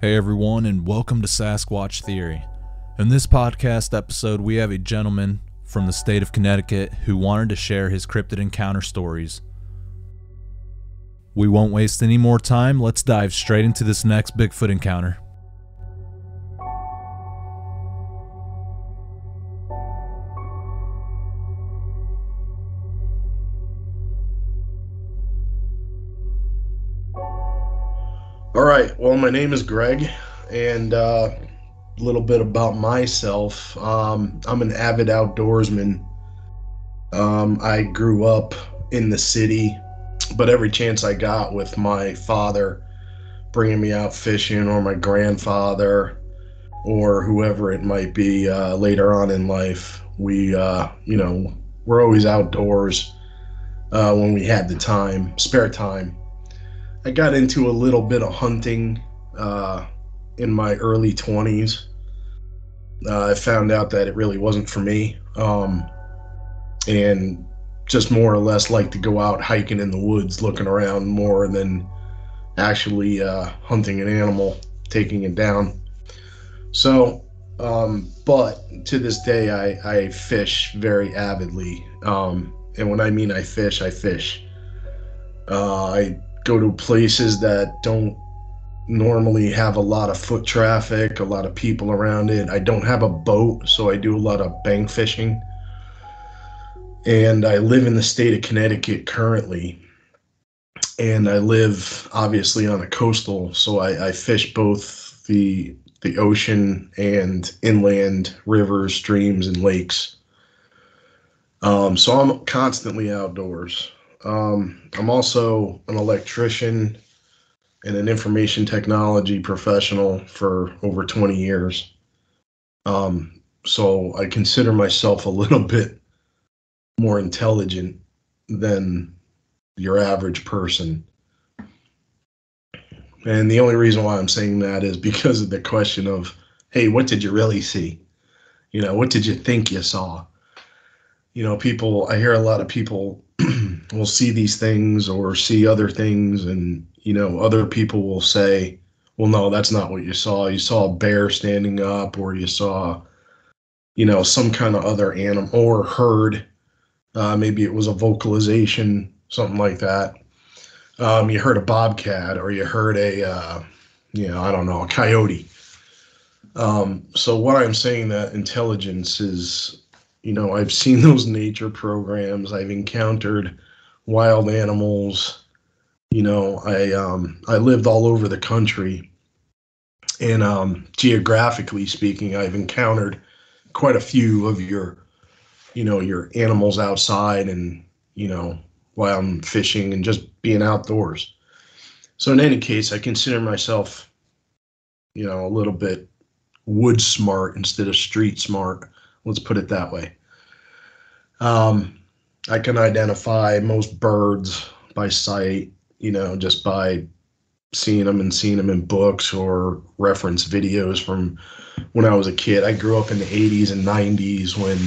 Hey everyone, and welcome to Sasquatch Theory. In this podcast episode, we have a gentleman from the state of Connecticut who wanted to share his cryptid encounter stories. We won't waste any more time, let's dive straight into this next Bigfoot encounter. My name is Greg, and uh, a little bit about myself. Um, I'm an avid outdoorsman. Um, I grew up in the city, but every chance I got with my father bringing me out fishing, or my grandfather, or whoever it might be uh, later on in life, we, uh, you know, we're always outdoors uh, when we had the time, spare time. I got into a little bit of hunting uh, in my early 20s. Uh, I found out that it really wasn't for me. Um, and just more or less like to go out hiking in the woods, looking around more than actually uh, hunting an animal, taking it down. So, um, but to this day, I, I fish very avidly. Um, and when I mean I fish, I fish. Uh, I go to places that don't normally have a lot of foot traffic, a lot of people around it. I don't have a boat, so I do a lot of bank fishing. And I live in the state of Connecticut currently. And I live obviously on a coastal, so I, I fish both the the ocean and inland rivers, streams, and lakes. Um, so I'm constantly outdoors. Um, I'm also an electrician and an information technology professional for over 20 years. Um, so I consider myself a little bit more intelligent than your average person. And the only reason why I'm saying that is because of the question of, hey, what did you really see? You know, what did you think you saw? You know, people, I hear a lot of people will see these things or see other things and you know other people will say well no that's not what you saw. You saw a bear standing up or you saw you know some kind of other animal or heard uh, maybe it was a vocalization something like that. Um, you heard a bobcat or you heard a uh, you know i don't know a coyote. Um, so what i'm saying that intelligence is you know i've seen those nature programs. I've encountered wild animals. You know, I um, I lived all over the country, and um, geographically speaking, I've encountered quite a few of your, you know, your animals outside, and you know, while I'm fishing and just being outdoors. So in any case, I consider myself, you know, a little bit wood smart instead of street smart. Let's put it that way. Um, I can identify most birds by sight, you know, just by seeing them and seeing them in books or reference videos from when I was a kid. I grew up in the 80s and 90s when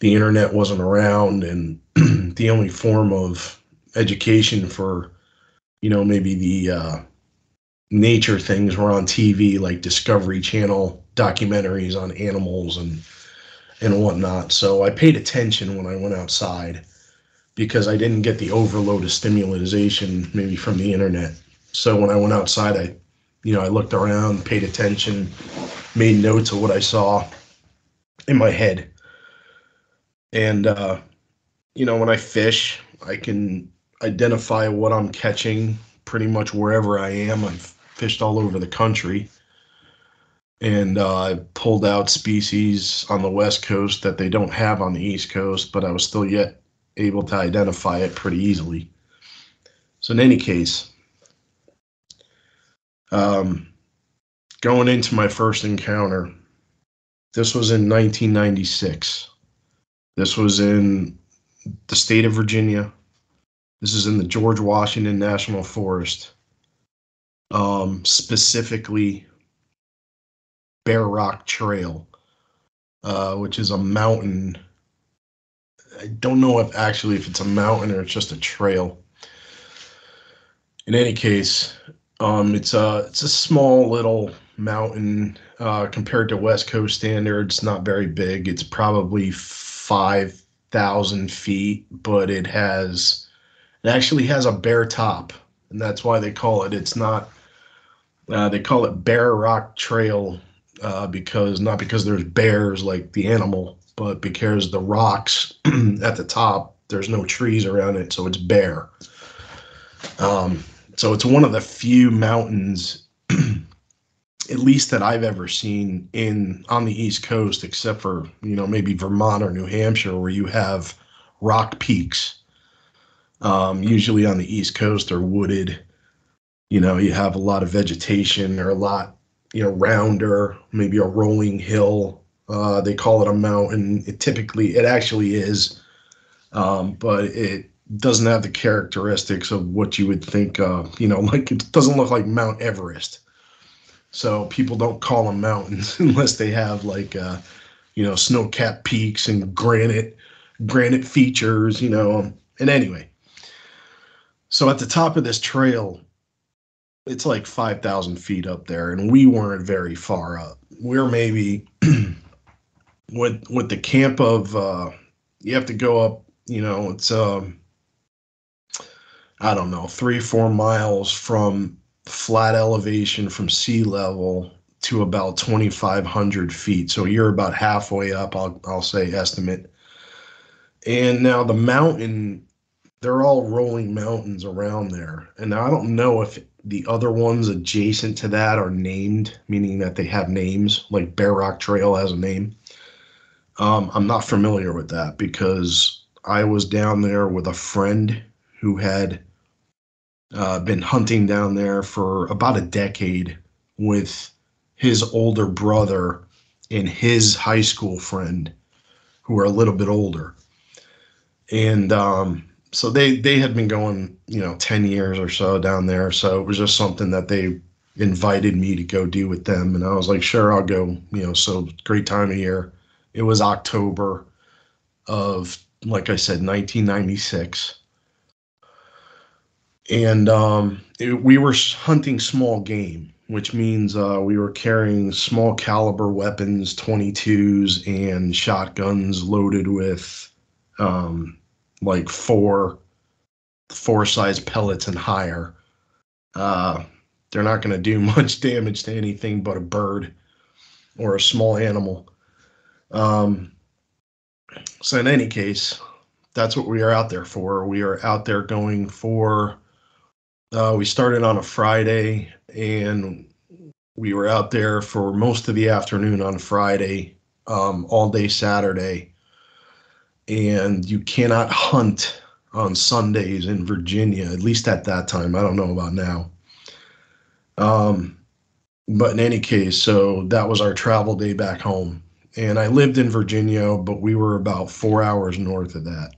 the internet wasn't around and the only form of education for, you know, maybe the uh, nature things were on TV, like Discovery Channel documentaries on animals and and whatnot. So I paid attention when I went outside because I didn't get the overload of stimulation maybe from the internet. So when I went outside, I, you know, I looked around, paid attention, made notes of what I saw in my head. And, uh, you know, when I fish, I can identify what I'm catching pretty much wherever I am. I've fished all over the country and uh, I pulled out species on the west coast that they don't have on the east coast, but I was still yet able to identify it pretty easily. So in any case, um, going into my first encounter, this was in 1996. This was in the state of Virginia. This is in the George Washington National Forest, um, specifically Bear Rock Trail, uh, which is a mountain. I don't know if actually if it's a mountain or it's just a trail. in any case, um, it's a it's a small little mountain uh, compared to West Coast standards. Not very big. It's probably five thousand feet, but it has it actually has a bare top, and that's why they call it. It's not. Uh, they call it Bear Rock Trail uh, because not because there's bears like the animal, but because the rocks at the top there's no trees around it, so it's bare. Um, so it's one of the few mountains, at least that I've ever seen in on the East Coast, except for you know maybe Vermont or New Hampshire, where you have rock peaks. Um, usually on the East Coast they're wooded. You know, you have a lot of vegetation or a lot, you know, rounder, maybe a rolling hill. Uh, they call it a mountain. It typically, it actually is, um, but it doesn't have the characteristics of what you would think. Uh, you know, like it doesn't look like Mount Everest. So people don't call them mountains unless they have like, uh, you know, snow-capped peaks and granite, granite features. You know, and anyway. So at the top of this trail, it's like 5,000 feet up there, and we weren't very far up. We're maybe with with the camp of uh, you have to go up. You know, it's um, I don't know, three, four miles from flat elevation from sea level to about 2,500 feet. So you're about halfway up, I'll, I'll say, estimate. And now the mountain, they're all rolling mountains around there. And I don't know if the other ones adjacent to that are named, meaning that they have names, like Bear Rock Trail has a name. Um, I'm not familiar with that because I was down there with a friend who had uh, been hunting down there for about a decade with his older brother and his high school friend who are a little bit older. And um, so they they had been going you know 10 years or so down there. So it was just something that they invited me to go do with them. And i was like sure i'll go you know so great time of year it was october of like i said 1996 and um, it, we were hunting small game, which means uh, we were carrying small caliber weapons, 22s, and shotguns loaded with um, like four four size pellets and higher. Uh, they're not going to do much damage to anything but a bird or a small animal. Um, so in any case, that's what we are out there for. We are out there going for uh, we started on a Friday and we were out there for most of the afternoon on Friday, um, all day Saturday. And you cannot hunt on Sundays in Virginia, at least at that time. I don't know about now. Um, but in any case, so that was our travel day back home. And I lived in Virginia, but we were about four hours north of that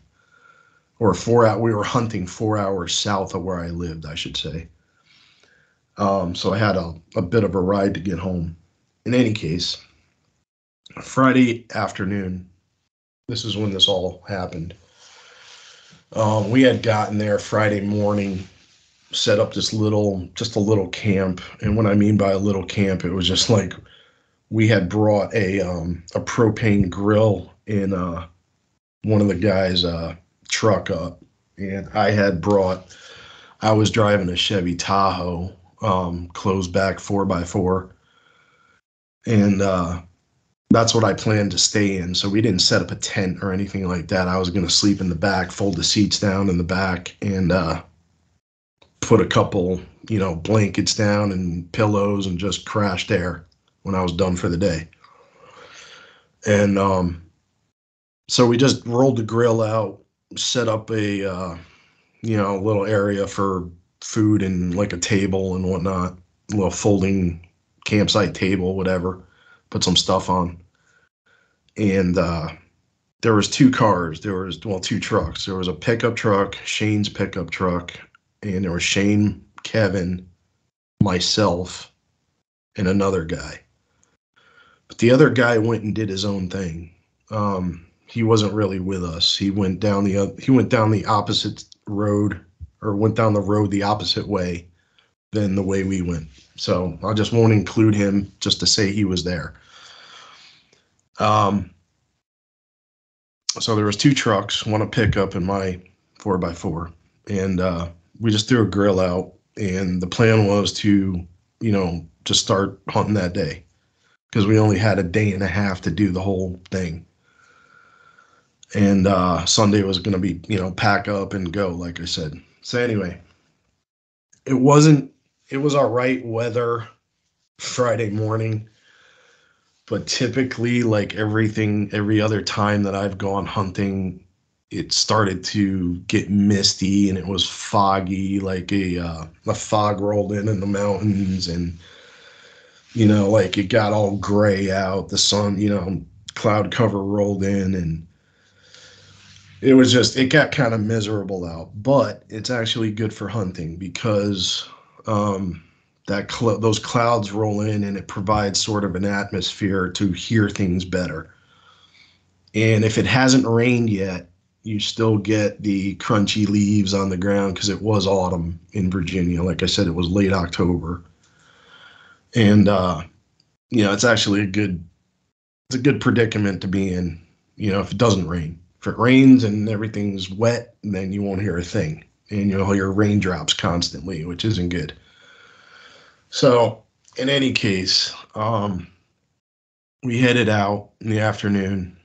or four out. We were hunting four hours south of where I lived, I should say. Um, so I had a, a bit of a ride to get home. In any case, Friday afternoon, this is when this all happened. Um, we had gotten there Friday morning, set up this little, just a little camp. And what I mean by a little camp, it was just like we had brought a um, a propane grill in uh, one of the guys' uh, truck up, and I had brought. I was driving a Chevy Tahoe, um, closed back four by four, and uh, that's what I planned to stay in. So we didn't set up a tent or anything like that. I was going to sleep in the back, fold the seats down in the back, and uh, put a couple, you know, blankets down and pillows, and just crash there when I was done for the day. And um, so we just rolled the grill out, set up a uh, you know little area for food and like a table and whatnot, a little folding campsite table, whatever. Put some stuff on, and uh, there was two cars. There was well two trucks. There was a pickup truck, Shane's pickup truck, and there was Shane, Kevin, myself, and another guy. But the other guy went and did his own thing. Um, he wasn't really with us. He went down the he went down the opposite road or went down the road the opposite way than the way we went. So I just won't include him just to say he was there. Um, so there was two trucks, one a pickup and my four by four, and uh, we just threw a grill out. And the plan was to, you know, just start hunting that day because we only had a day and a half to do the whole thing. And uh, Sunday was going to be, you know, pack up and go, like I said. So anyway, it wasn't. It was all right weather Friday morning but typically like everything every other time that i've gone hunting it started to get misty and it was foggy like a uh, a fog rolled in in the mountains and you know like it got all gray out the sun you know cloud cover rolled in and it was just it got kind of miserable out but it's actually good for hunting because um that cl- those clouds roll in and it provides sort of an atmosphere to hear things better. And if it hasn't rained yet, you still get the crunchy leaves on the ground because it was autumn in Virginia. Like I said, it was late October. And uh, you know, it's actually a good it's a good predicament to be in, you know, if it doesn't rain. If it rains and everything's wet, then you won't hear a thing. And you'll hear raindrops constantly, which isn't good. So, in any case, um, we headed out in the afternoon.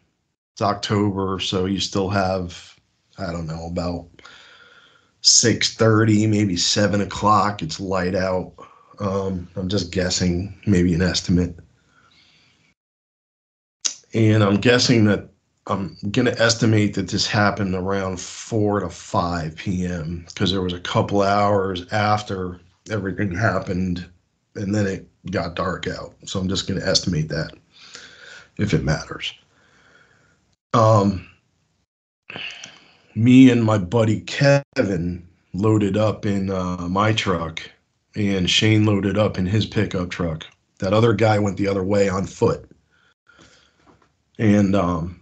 It's October, so you still have, I don't know, about six thirty, maybe seven o'clock. It's light out. Um, I'm just guessing, maybe an estimate. And I'm guessing that I'm going to estimate that this happened around 4 to 5 p.m. because there was a couple hours after everything happened and then it got dark out. So I'm just going to estimate that if it matters. Um, me and my buddy Kevin loaded up in uh, my truck, and Shane loaded up in his pickup truck. That other guy went the other way on foot, and um,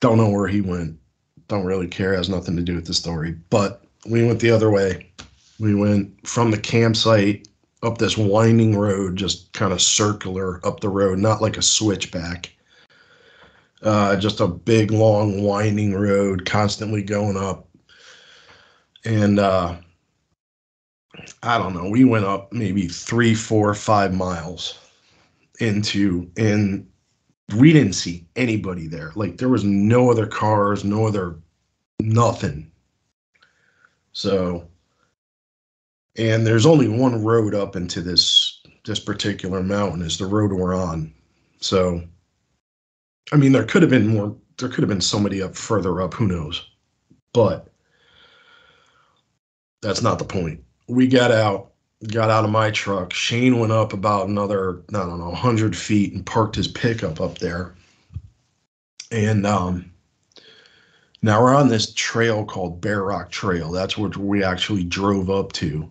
don't know where he went. Don't really care. Has nothing to do with the story. But we went the other way. We went from the campsite up this winding road, just kind of circular up the road, not like a switchback. Uh, just a big, long, winding road, constantly going up. And uh, I don't know, we went up maybe three, four, five miles into, and we didn't see anybody there. Like there was no other cars, no other nothing. So and there's only one road up into this this particular mountain is the road we're on so i mean there could have been more there could have been somebody up further up who knows but that's not the point we got out got out of my truck. Shane went up about another i don't know 100 feet and parked his pickup up there. And um now we're on this trail called bear rock trail. That's what we actually drove up to.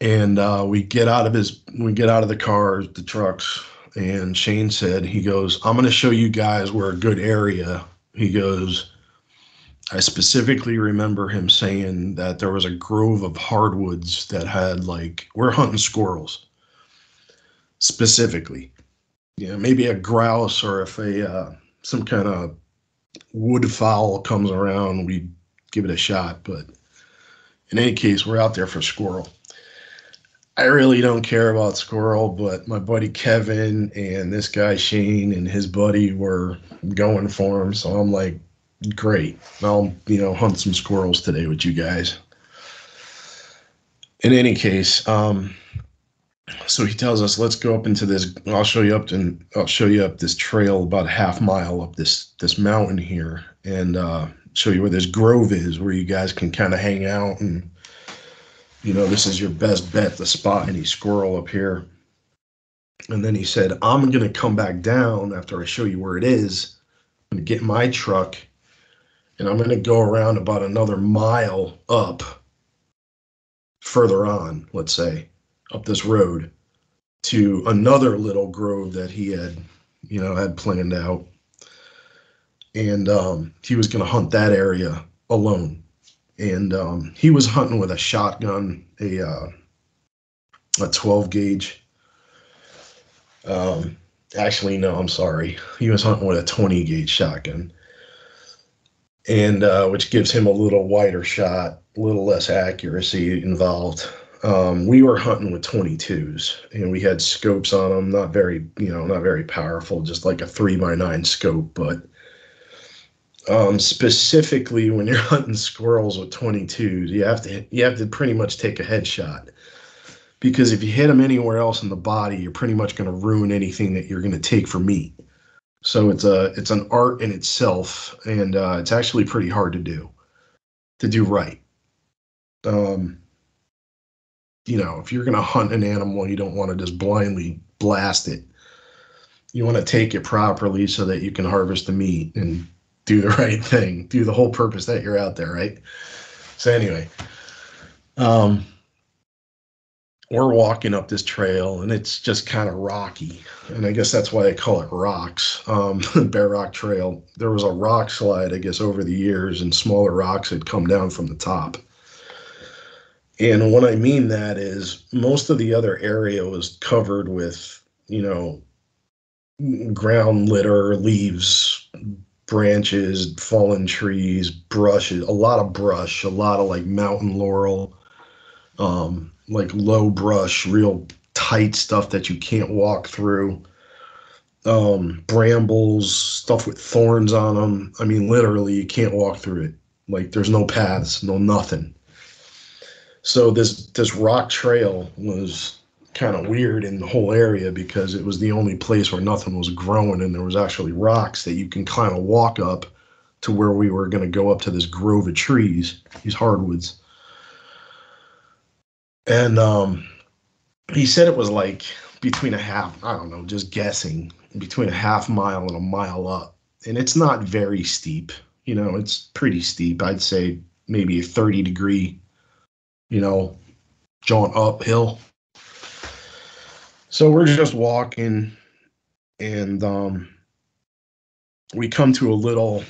And uh, we get out of his we get out of the cars the trucks and shane said he goes i'm going to show you guys where a good area he goes i specifically remember him saying that there was a grove of hardwoods that had like we're hunting squirrels specifically know maybe a grouse or if a uh, some kind of wood fowl comes around we give it a shot but in any case we're out there for squirrel I really don't care about squirrel, but my buddy Kevin and this guy Shane and his buddy were going for him. So I'm like, great. I'll, you know, hunt some squirrels today with you guys. In any case, um, so he tells us, let's go up into this. I'll show you up and I'll show you up this trail about half mile up this this mountain here, and uh, show you where this grove is, where you guys can kind of hang out and you know, this is your best bet to spot any squirrel up here. And then he said, I'm to come back down after I show you where it is. To get my truck and I'm going to go around about another mile up further on, let's say, up this road to another little grove that he had, you know, had planned out. And um, he was going to hunt that area alone and um, he was hunting with a shotgun, a uh, a 12 gauge. Um, actually, no, I'm sorry. He was hunting with a 20 gauge shotgun, and uh, which gives him a little wider shot, a little less accuracy involved. Um, we were hunting with 22s, and we had scopes on them, not very, you know, not very powerful, just like a three by nine scope, but um, specifically when you're hunting squirrels with 22s, you have to you have to pretty much take a headshot because if you hit them anywhere else in the body, you're pretty much going to ruin anything that you're going to take for meat. So it's a it's an art in itself, and uh, it's actually pretty hard to do to do right. Um, you know, if you're going to hunt an animal, you don't want to just blindly blast it. You want to take it properly so that you can harvest the meat and do the right thing, do the whole purpose that you're out there, right? So anyway, um, we're walking up this trail and it's just kind of rocky, and I guess that's why they call it rocks. Um, Bear Rock Trail. There was a rock slide, I guess, over the years, and smaller rocks had come down from the top. And what I mean that is most of the other area was covered with, you know, ground litter, leaves, branches, fallen trees, brushes, a lot of brush, a lot of like mountain laurel, um, like low brush, real tight stuff that you can't walk through. Um, brambles, stuff with thorns on them. I mean, literally, you can't walk through it. Like, there's no paths, no nothing. So this this rock trail was kind of weird in the whole area because it was the only place where nothing was growing and there was actually rocks that you can kind of walk up to where we were going to go up to this grove of trees, these hardwoods. And um, he said it was like between a half, I don't know, just guessing, between a half mile and a mile up. And it's not very steep, you know, it's pretty steep. I'd say maybe a 30 degree, you know, jaunt uphill so we're just walking and um, we come to a little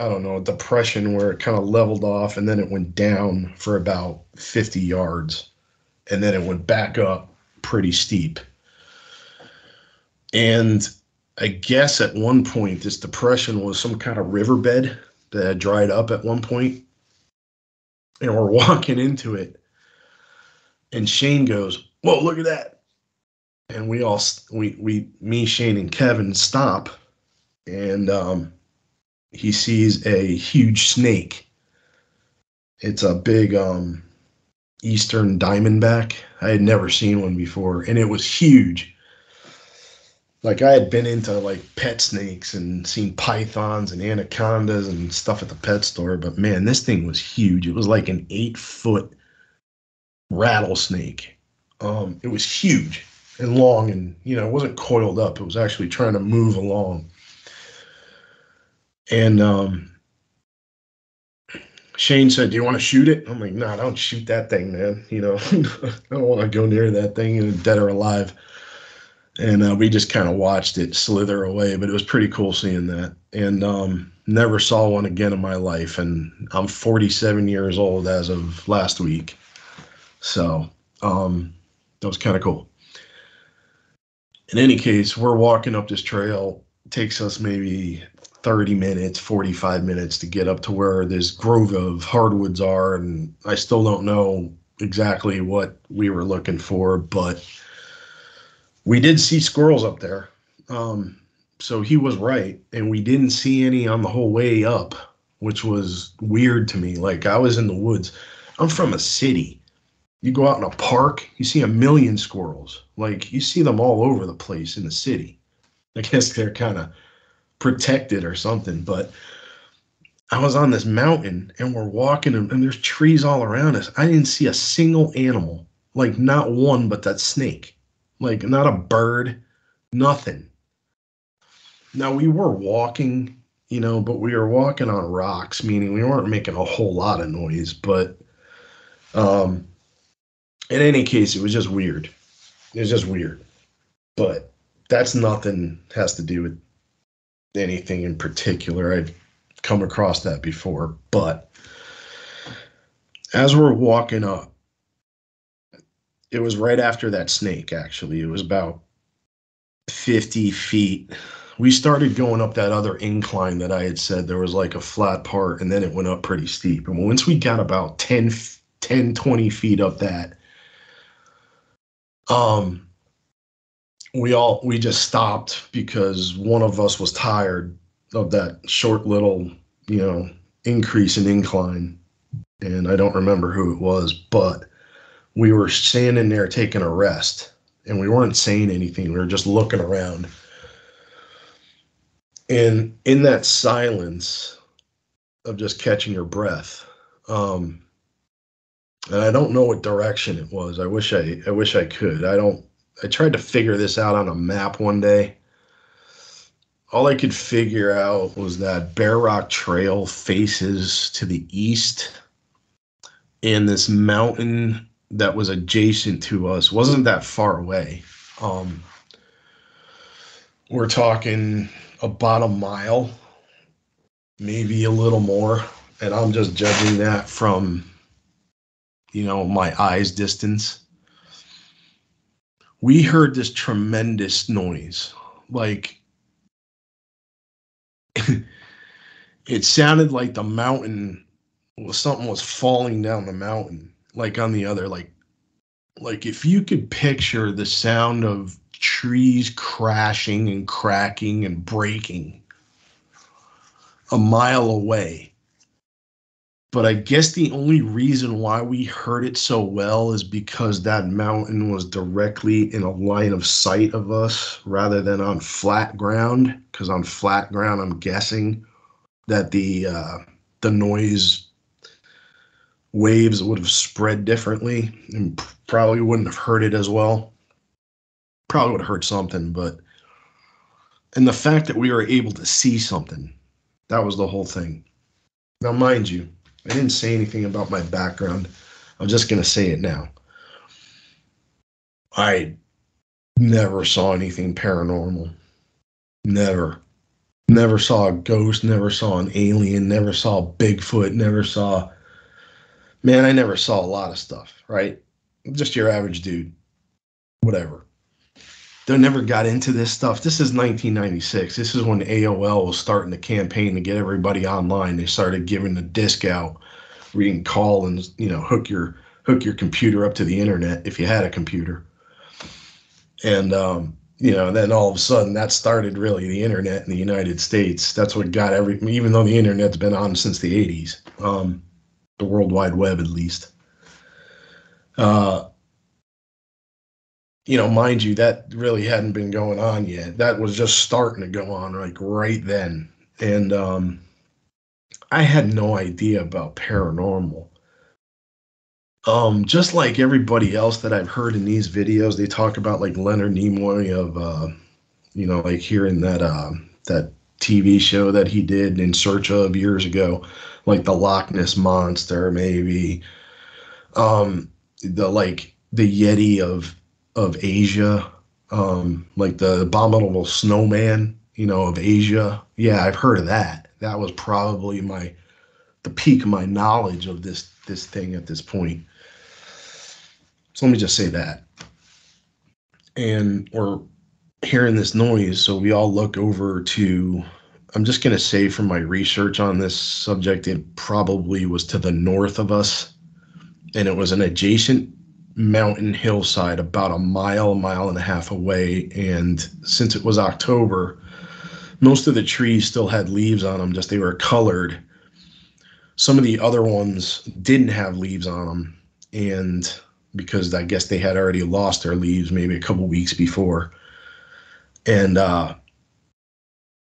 i don't know depression where it kind of leveled off and then it went down for about 50 yards and then it went back up pretty steep. And i guess at one point this depression was some kind of riverbed that had dried up at one point. And we're walking into it and shane goes whoa look at that. And we all we we me Shane and Kevin stop, and um, he sees a huge snake. It's a big um, eastern diamondback. I had never seen one before, and it was huge. Like I had been into like pet snakes and seen pythons and anacondas and stuff at the pet store, but man, this thing was huge. It was like an eight foot rattlesnake. Um, it was huge and long and you know it wasn't coiled up it was actually trying to move along and um, shane said do you want to shoot it? I'm like no nah, don't shoot that thing man. You know i don't want to go near that thing dead or alive. And uh, we just kind of watched it slither away but it was pretty cool seeing that. And um, never saw one again in my life and i'm 47 years old as of last week. So um, that was kind of cool. In any case, we're walking up this trail. Takes us maybe 30 minutes, 45 minutes to get up to where this grove of hardwoods are. And I still don't know exactly what we were looking for, but we did see squirrels up there. Um, so he was right. And we didn't see any on the whole way up, which was weird to me. Like I was in the woods. I'm from a city. You go out in a park, you see a million squirrels. Like you see them all over the place in the city. I guess they're kind of protected or something. But I was on this mountain and we're walking and, and there's trees all around us. I didn't see a single animal, like not one, but that snake, like not a bird, nothing. Now we were walking, you know, but we were walking on rocks, meaning we weren't making a whole lot of noise. But um, in any case, it was just weird. It was just weird. But that's nothing has to do with anything in particular. I've come across that before. But as we're walking up, it was right after that snake, actually. It was about 50 feet. We started going up that other incline that I had said there was like a flat part, and then it went up pretty steep. And once we got about 10, 10 20 feet up that, um, we all we just stopped because one of us was tired of that short little you know increase in incline. And i don't remember who it was but we were standing there taking a rest and we weren't saying anything. We were just looking around. And in that silence of just catching your breath um and i don't know what direction it was. I wish i i wish i could. I don't I tried to figure this out on a map one day. All I could figure out was that Bear Rock Trail faces to the east, and this mountain that was adjacent to us wasn't that far away. Um, we're talking about a mile, maybe a little more, and I'm just judging that from, you know, my eyes distance we heard this tremendous noise. Like it sounded like the mountain was something was falling down the mountain, like on the other, like like if you could picture the sound of trees crashing and cracking and breaking a mile away but I guess the only reason why we heard it so well is because that mountain was directly in a line of sight of us rather than on flat ground. Because on flat ground, I'm guessing that the uh, the noise waves would have spread differently and probably wouldn't have heard it as well. Probably would have heard something, but and the fact that we were able to see something, that was the whole thing. Now, mind you, I didn't say anything about my background. I'm just going to say it now. I never saw anything paranormal. Never. Never saw a ghost, never saw an alien, never saw Bigfoot, never saw. Man, I never saw a lot of stuff, right? Just your average dude. Whatever. They never got into this stuff. This is 1996. This is when AOL was starting the campaign to get everybody online. They started giving the disc out where you can call and you know hook your hook your computer up to the internet if you had a computer. And um, you know, then all of a sudden that started really the internet in the United States. That's what got every even though the internet's been on since the 80s. Um, the World Wide Web at least. Uh, you know, mind you, that really hadn't been going on yet. That was just starting to go on like right then. And um, I had no idea about paranormal. Um, just like everybody else that I've heard in these videos, they talk about like Leonard Nimoy of, uh, you know, like hearing that uh, that TV show that he did in search of years ago, like the Loch Ness monster, maybe, um, the like the Yeti of of Asia, um, like the abominable snowman, you know, of Asia. Yeah, I've heard of that that was probably my the peak of my knowledge of this this thing at this point. So let me just say that. And we're hearing this noise, so we all look over to I'm just going to say from my research on this subject, it probably was to the north of us. And it was an adjacent mountain hillside about a mile, mile and a half away. And since it was October, most of the trees still had leaves on them, just they were colored. Some of the other ones didn't have leaves on them, and because I guess they had already lost their leaves maybe a couple weeks before. And uh,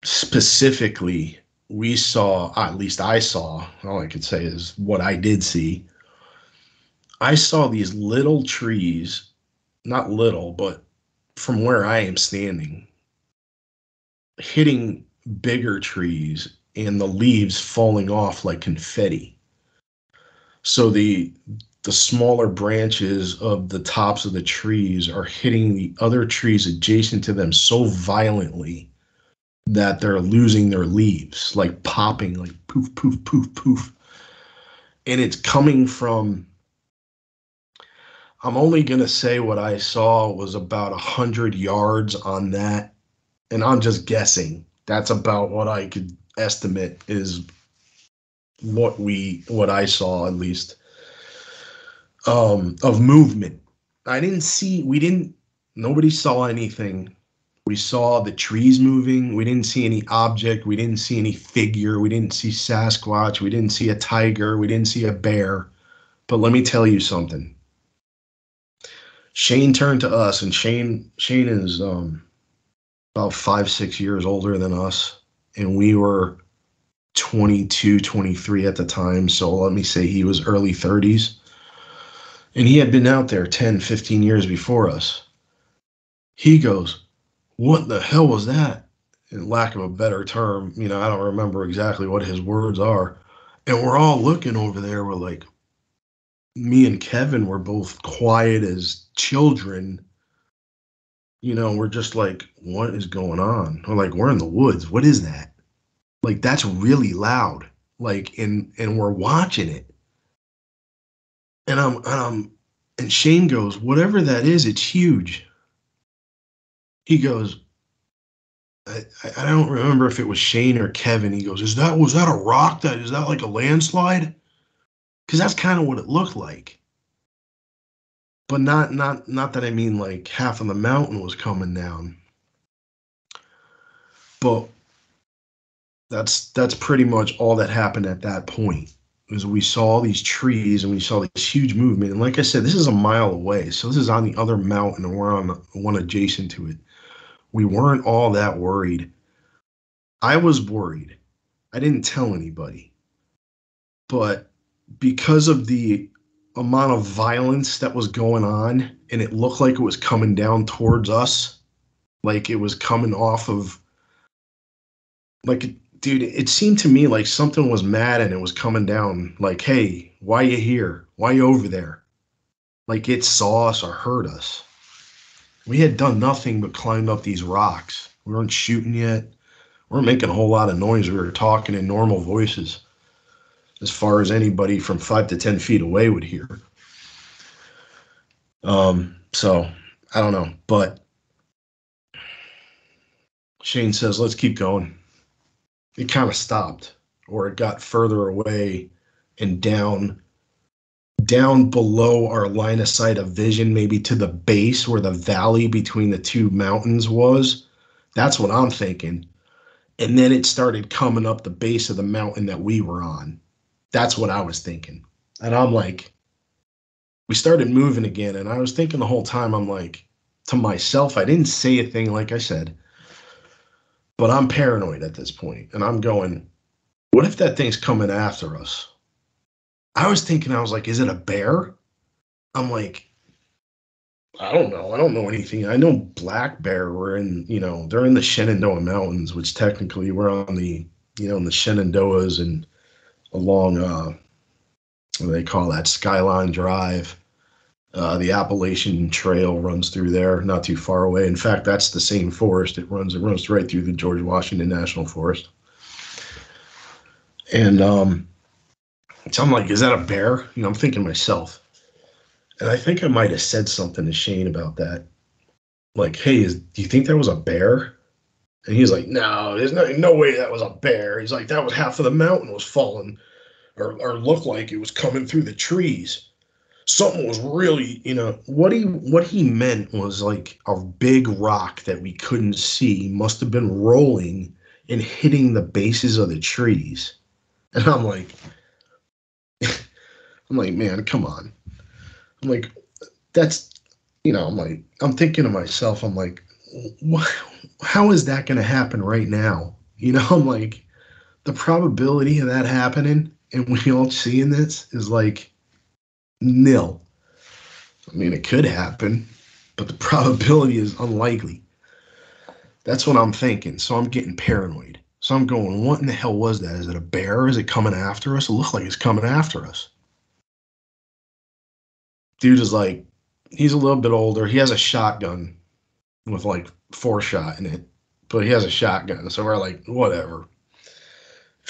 specifically, we saw, at least I saw, all I could say is what I did see. I saw these little trees, not little, but from where I am standing, hitting bigger trees and the leaves falling off like confetti. So the the smaller branches of the tops of the trees are hitting the other trees adjacent to them so violently that they're losing their leaves, like popping, like poof, poof, poof, poof. and it's coming from I'm only going to say what I saw was about 100 yards on that and I'm just guessing. That's about what I could estimate is what we what I saw at least um of movement. I didn't see we didn't nobody saw anything. We saw the trees moving. We didn't see any object. We didn't see any figure. We didn't see Sasquatch. We didn't see a tiger. We didn't see a bear. But let me tell you something. Shane turned to us, and Shane Shane is um, about five six years older than us, and we were 22, 23 at the time. So let me say he was early 30s. And he had been out there 10, 15 years before us. He goes, What the hell was that? In lack of a better term, you know, I don't remember exactly what his words are. And we're all looking over there. We're like, me and Kevin were both quiet as children. You know, we're just like, what is going on? We're like, we're in the woods. What is that? Like that's really loud. Like and and we're watching it. And I'm and I'm and Shane goes, whatever that is, it's huge. He goes, I, I don't remember if it was Shane or Kevin. He goes, Is that was that a rock that is that like a landslide? Because that's kind of what it looked like. But not not not that I mean like half of the mountain was coming down. But that's that's pretty much all that happened at that point is we saw these trees and we saw this huge movement. And like i said this is a mile away so this is on the other mountain and we're on one adjacent to it. We weren't all that worried. I was worried. I didn't tell anybody. But because of the amount of violence that was going on and it looked like it was coming down towards us like it was coming off of like dude, it seemed to me like something was mad and it was coming down. Like, hey, why you here? Why you over there? Like it saw us or heard us. We had done nothing but climbed up these rocks. We weren't shooting yet. We weren't making a whole lot of noise. We were talking in normal voices, as far as anybody from five to ten feet away would hear. Um, so I don't know, but Shane says, let's keep going. It kind of stopped or it got further away and down down below our line of sight of vision maybe to the base where the valley between the two mountains was. That's what i'm thinking. And then it started coming up the base of the mountain that we were on that's what i was thinking and i'm like we started moving again and i was thinking the whole time i'm like to myself i didn't say a thing like i said but I'm paranoid at this point, and I'm going, what if that thing's coming after us? I was thinking, I was like, is it a bear? I'm like, I don't know. I don't know anything. I know black bear were in, you know, they're in the Shenandoah Mountains, which technically we're on the, you know, in the Shenandoahs and along, uh, what they call that, Skyline Drive. Uh, the Appalachian Trail runs through there, not too far away. In fact, that's the same forest. It runs it runs right through the George Washington National Forest. And um, so I'm like, is that a bear? You know, I'm thinking myself. And I think I might have said something to Shane about that. Like, hey, is, do you think that was a bear? And he's like, no, there's no, no way that was a bear. He's like, that was half of the mountain was falling or, or looked like it was coming through the trees something was really, you know, what he what he meant was like a big rock that we couldn't see must have been rolling and hitting the bases of the trees. And I'm like, I'm like, man, come on. I'm like, that's, you know, I'm like, I'm thinking to myself, I'm like, how is that going to happen right now? You know, I'm like, the probability of that happening and we all seeing this is like nil. I mean, it could happen, but the probability is unlikely. That's what I'm thinking. So I'm getting paranoid. So I'm going, what in the hell was that? Is it a bear? Is it coming after us? It looks like it's coming after us. Dude is like, he's a little bit older. He has a shotgun with like four shot in it, but he has a shotgun. So we're like, whatever.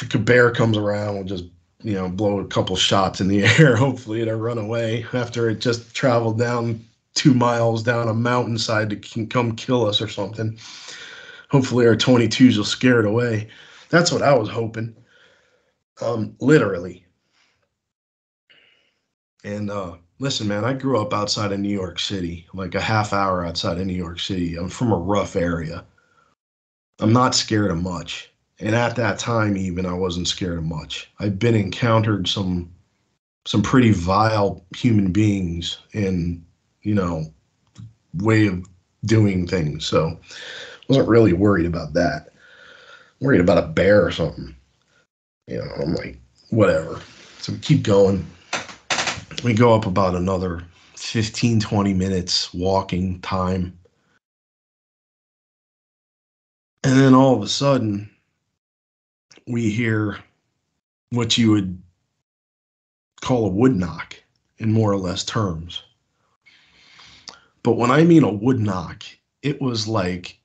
If a bear comes around, we'll just you know, blow a couple shots in the air. Hopefully, it'll run away after it just traveled down two miles down a mountainside to come kill us or something. Hopefully, our 22s will scare it away. That's what I was hoping. Um, literally. And uh, listen, man, I grew up outside of New York City, like a half hour outside of New York City. I'm from a rough area. I'm not scared of much. And at that time, even I wasn't scared of much. I've been encountered some some pretty vile human beings in, you know, way of doing things. So wasn't really worried about that. worried about a bear or something. You know, I'm like, whatever. So keep going. We go up about another 15, 20 minutes walking time. And then all of a sudden, we hear what you would call a wood knock in more or less terms. But when I mean a wood knock, it was like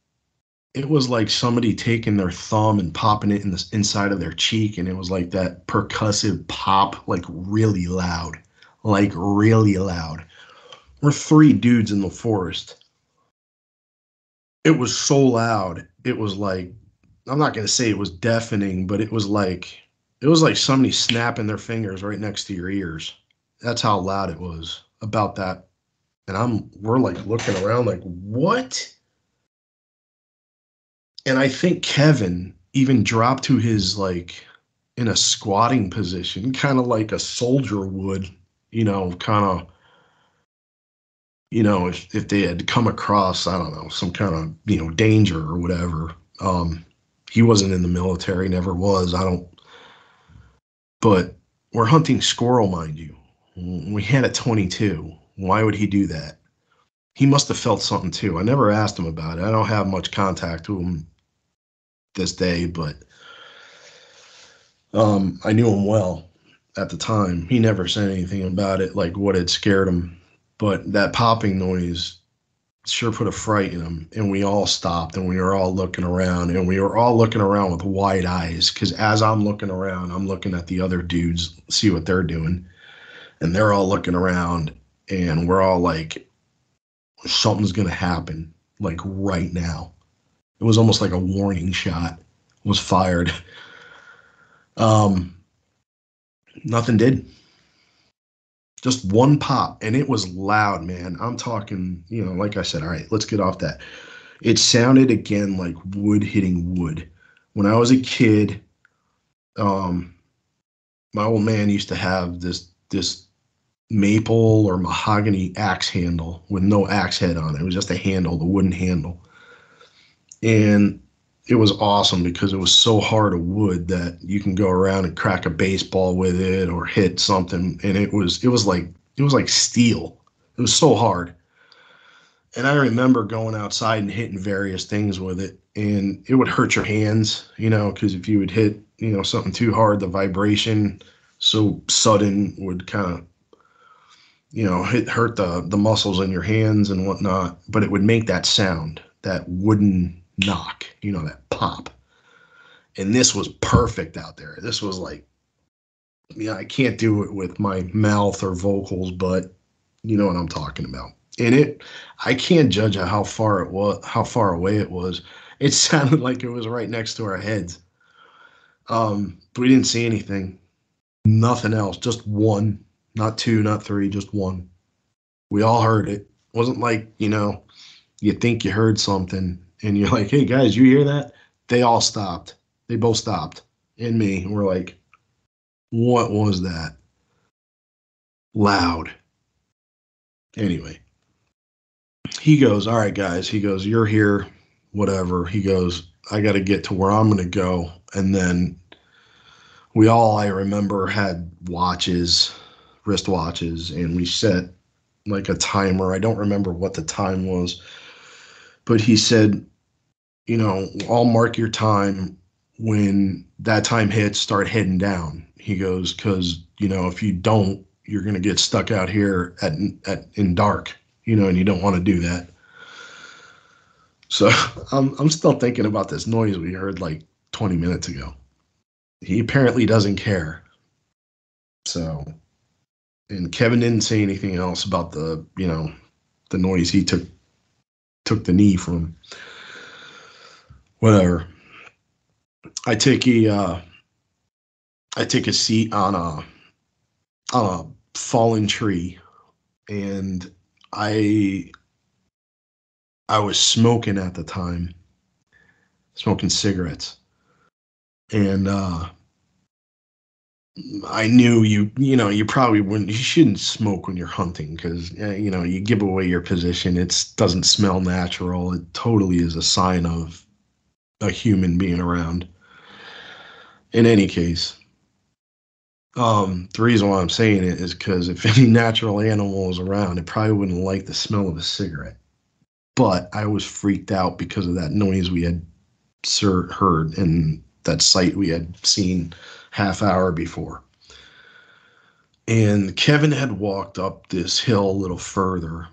it was like somebody taking their thumb and popping it in the inside of their cheek and it was like that percussive pop like really loud like really loud. We're three dudes in the forest. It was so loud. It was like i'm not going to say it was deafening but it was like it was like somebody snapping their fingers right next to your ears. That's how loud it was about that. And i'm we're like looking around like what? And I think Kevin even dropped to his like in a squatting position, kind of like a soldier would, you know, kind of, you know, if, if they had come across, I don't know, some kind of, you know, danger or whatever. Um, he wasn't in the military, never was. I don't, but we're hunting squirrel, mind you. We had a 22. Why would he do that? He must have felt something too. I never asked him about it. I don't have much contact with him this day, but um, I knew him well at the time. He never said anything about it, like what had scared him. But that popping noise sure put a fright in him. And we all stopped and we were all looking around and we were all looking around with wide eyes. Cause as I'm looking around, I'm looking at the other dudes, see what they're doing. And they're all looking around and we're all like, something's going to happen like right now. It was almost like a warning shot was fired. Um, nothing did. Just one pop, and it was loud, man. I'm talking, you know, like I said, all right, let's get off that. It sounded again like wood hitting wood. When I was a kid, um, my old man used to have this this maple or mahogany axe handle with no axe head on it. It was just a handle, the wooden handle and it was awesome because it was so hard of wood that you can go around and crack a baseball with it or hit something. And it was it was like it was like steel. It was so hard. And i remember going outside and hitting various things with it. And it would hurt your hands you know because if you would hit you know something too hard the vibration so sudden would kind of you know hit hurt the the muscles in your hands and whatnot. But it would make that sound that wooden knock, you know, that pop. And this was perfect out there. This was like, yeah, I can't do it with my mouth or vocals, but you know what I'm talking about. And it, I can't judge how far it was, how far away it was. It sounded like it was right next to our heads. Um, we didn't see anything, nothing else, just one, not two, not three, just one. We all heard it. it wasn't like, you know, you think you heard something and you're like, hey guys, you hear that? They all stopped. They both stopped. And me. And we're like, what was that? Loud. Anyway, he goes, all right, guys. He goes, you're here, whatever. He goes, I got to get to where I'm going to go. And then we all, I remember, had watches, wrist watches, and we set like a timer. I don't remember what the time was, but he said, you know, I'll mark your time when that time hits, start heading down. He goes, because, you know, if you don't, you're going to get stuck out here at, at in dark, you know, and you don't want to do that. So I'm, I'm still thinking about this noise we heard like 20 minutes ago. He apparently doesn't care. So, and Kevin didn't say anything else about the, you know, the noise he took took the knee from. Whatever. I take a uh, I take a seat on a on a fallen tree, and I I was smoking at the time, smoking cigarettes, and uh, I knew you you know you probably wouldn't you shouldn't smoke when you're hunting because you know you give away your position. It doesn't smell natural. It totally is a sign of a human being around. In any case, um, the reason why I'm saying it is because if any natural animal was around, it probably wouldn't like the smell of a cigarette. But I was freaked out because of that noise we had sir, heard and that sight we had seen half hour before. And Kevin had walked up this hill a little further,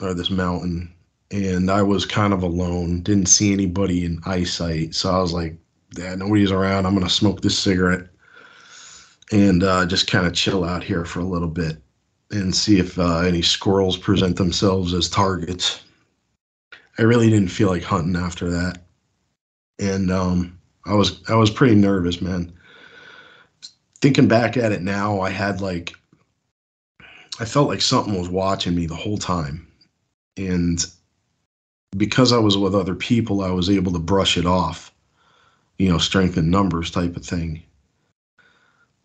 or this mountain, and I was kind of alone, didn't see anybody in eyesight. So I was like, yeah, nobody's around. I'm going to smoke this cigarette and uh, just kind of chill out here for a little bit and see if uh, any squirrels present themselves as targets. I really didn't feel like hunting after that, and um, I was I was pretty nervous, man. Thinking back at it now, I had like I felt like something was watching me the whole time, and because I was with other people, I was able to brush it off, you know, strength in numbers type of thing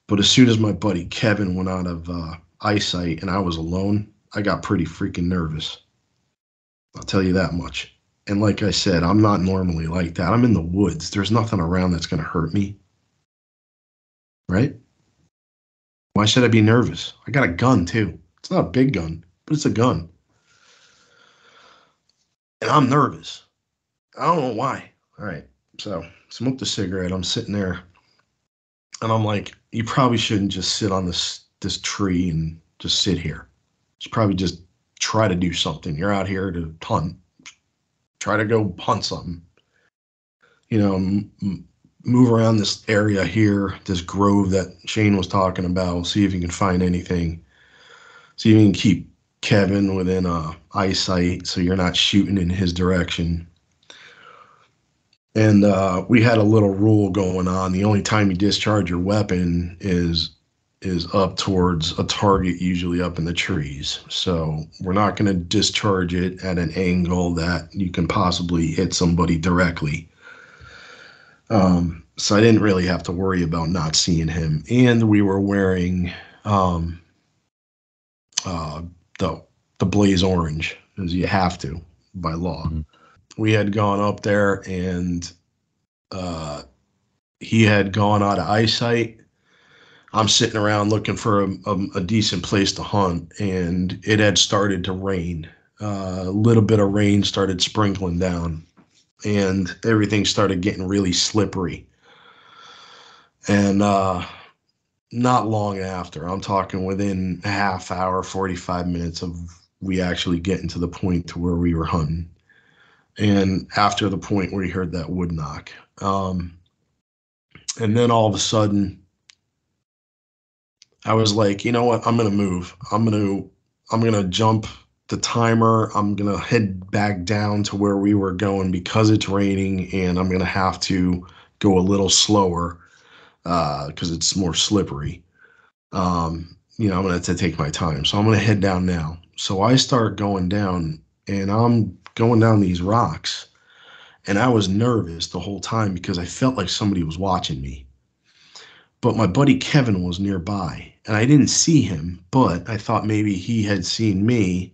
but as soon as my buddy Kevin went out of uh, eyesight and I was alone, I got pretty freaking nervous. I'll tell you that much. And like I said, I'm not normally like that. I'm in the woods. There's nothing around that's going to hurt me. Right? Why should I be nervous? I got a gun too. It's not a big gun, but it's a gun. And I'm nervous. I don't know why. All right. So, smoked a cigarette. I'm sitting there and I'm like, you probably shouldn't just sit on this this tree and just sit here. You probably just try to do something. You're out here to hunt. Try to go hunt something. You know, m- move around this area here, this grove that Shane was talking about. See if you can find anything. See if you can keep Kevin within uh, eyesight, so you're not shooting in his direction and uh, we had a little rule going on. The only time you discharge your weapon is is up towards a target, usually up in the trees. So we're not going to discharge it at an angle that you can possibly hit somebody directly. Um, so I didn't really have to worry about not seeing him, and we were wearing um, uh, the the blaze orange, as you have to by law. Mm-hmm we had gone up there and uh, he had gone out of eyesight. I'm sitting around looking for a, a, a decent place to hunt, and it had started to rain. Uh, a little bit of rain started sprinkling down, and everything started getting really slippery. And uh, not long after, I'm talking within a half hour, 45 minutes of we actually getting to the point to where we were hunting and after the point where he heard that wood knock. Um, and then all of a sudden, I was like, you know what? I'm gonna move. I'm gonna I'm gonna jump the timer. I'm gonna head back down to where we were going because it's raining, and I'm gonna have to go a little slower because uh, it's more slippery. Um, you know, I'm gonna have to take my time. So I'm gonna head down now. So I start going down, and I'm going down these rocks. And I was nervous the whole time because I felt like somebody was watching me. But my buddy Kevin was nearby and I didn't see him, but I thought maybe he had seen me,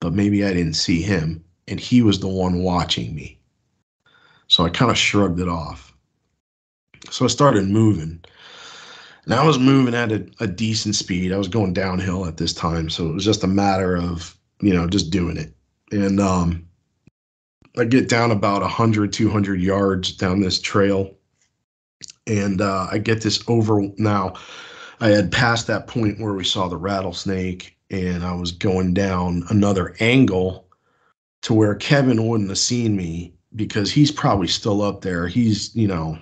but maybe I didn't see him. And he was the one watching me. So I kind of shrugged it off. So I started moving. And I was moving at a, a decent speed. I was going downhill at this time. So it was just a matter of, you know, just doing it and um, I get down about 100, 200 yards down this trail, and uh, I get this over. Now, I had passed that point where we saw the rattlesnake, and I was going down another angle to where Kevin wouldn't have seen me because he's probably still up there. He's, you know,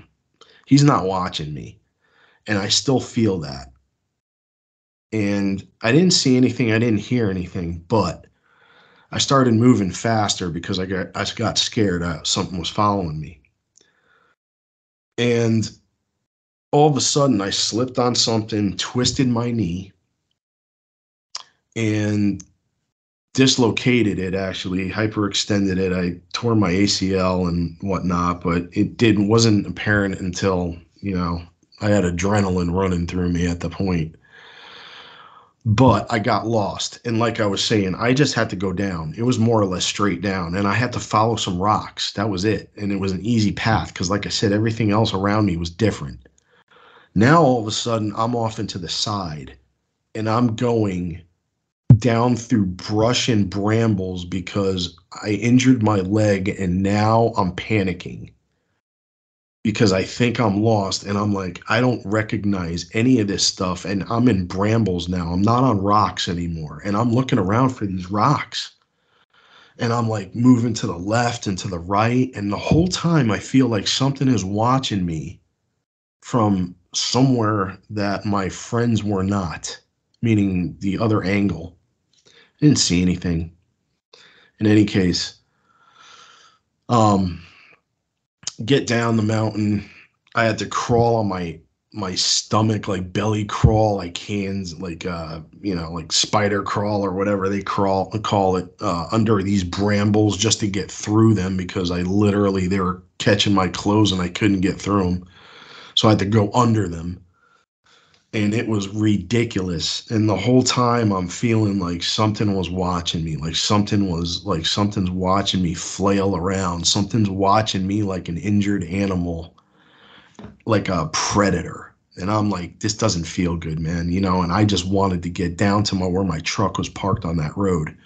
he's not watching me. And I still feel that. and I didn't see anything, I didn't hear anything, but I started moving faster because I got I got scared uh, something was following me. And all of a sudden I slipped on something, twisted my knee, and dislocated it actually, hyperextended it. I tore my ACL and whatnot, but it didn't wasn't apparent until, you know, I had adrenaline running through me at the point but I got lost. And like I was saying, I just had to go down. It was more or less straight down, and I had to follow some rocks. That was it. And it was an easy path because, like I said, everything else around me was different. Now, all of a sudden, I'm off into the side and I'm going down through brush and brambles because I injured my leg and now I'm panicking because I think I'm lost and I'm like, I don't recognize any of this stuff. And I'm in brambles now. I'm not on rocks anymore. And I'm looking around for these rocks. And I'm like moving to the left and to the right. And the whole time I feel like something is watching me from somewhere that my friends were not, meaning the other angle. Didn't see anything. In any case, um, get down the mountain. I had to crawl on my my stomach, like belly crawl, like hands, like uh, you know, like spider crawl or whatever they crawl call it, uh, under these brambles just to get through them because I literally they were catching my clothes and I couldn't get through them, so I had to go under them and it was ridiculous. And the whole time i'm feeling like something was watching me like something was like something's watching me flail around. Something's watching me like an injured animal like a predator. And i'm like this doesn't feel good man you know? And i just wanted to get down to my where my truck was parked on that road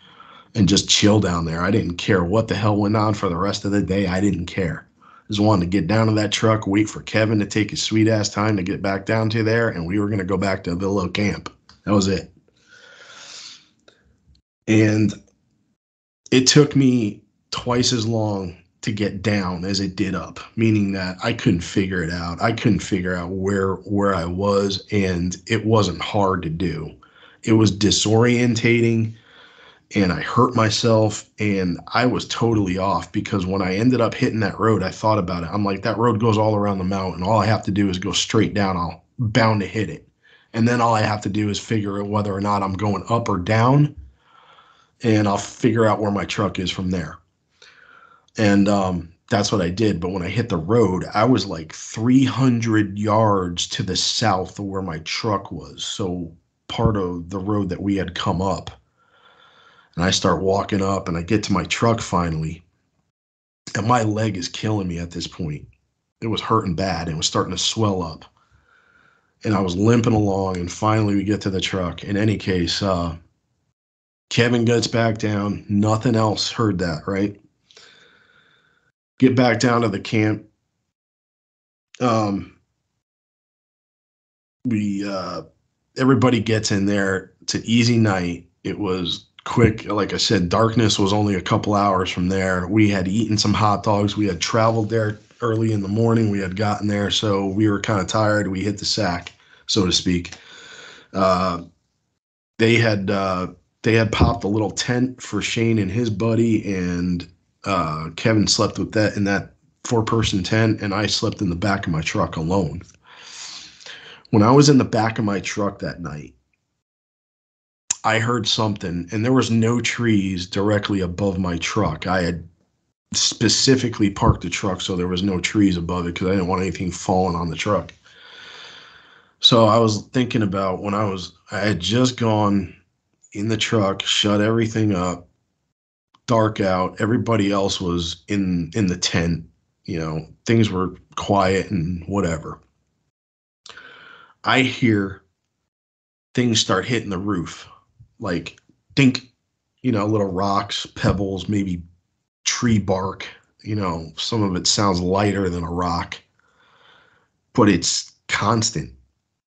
and just chill down there. I didn't care what the hell went on for the rest of the day. I didn't care just wanted to get down to that truck, wait for Kevin to take his sweet ass time to get back down to there, and we were going to go back to Villa Camp. That was it. And it took me twice as long to get down as it did up, meaning that I couldn't figure it out. I couldn't figure out where where I was, and it wasn't hard to do. It was disorientating and I hurt myself and I was totally off because when I ended up hitting that road, I thought about it. I'm like, that road goes all around the mountain. All I have to do is go straight down. I'll bound to hit it. And then all I have to do is figure out whether or not I'm going up or down. And I'll figure out where my truck is from there. And um, that's what I did. But when I hit the road, I was like 300 yards to the south of where my truck was. So part of the road that we had come up and I start walking up and I get to my truck finally. And my leg is killing me at this point. It was hurting bad. It was starting to swell up. And I was limping along. And finally, we get to the truck. In any case, uh, Kevin gets back down. Nothing else heard that, right? Get back down to the camp. Um, we, uh, everybody gets in there. It's an easy night. It was quick. Like I said, darkness was only a couple hours from there. We had eaten some hot dogs. We had traveled there early in the morning. We had gotten there, so we were kind of tired. We hit the sack, so to speak. Uh, they had uh, they had popped a little tent for Shane and his buddy, and uh, Kevin slept with that in that four person tent, and I slept in the back of my truck alone. When I was in the back of my truck that night, I heard something, and there was no trees directly above my truck. I had specifically parked the truck so there was no trees above it because I didn't want anything falling on the truck. So I was thinking about when I was, I had just gone in the truck, shut everything up, dark out. Everybody else was in in the tent. You know, things were quiet and whatever. I hear things start hitting the roof like think, you know, little rocks, pebbles, maybe tree bark. You know, some of it sounds lighter than a rock, but it's constant.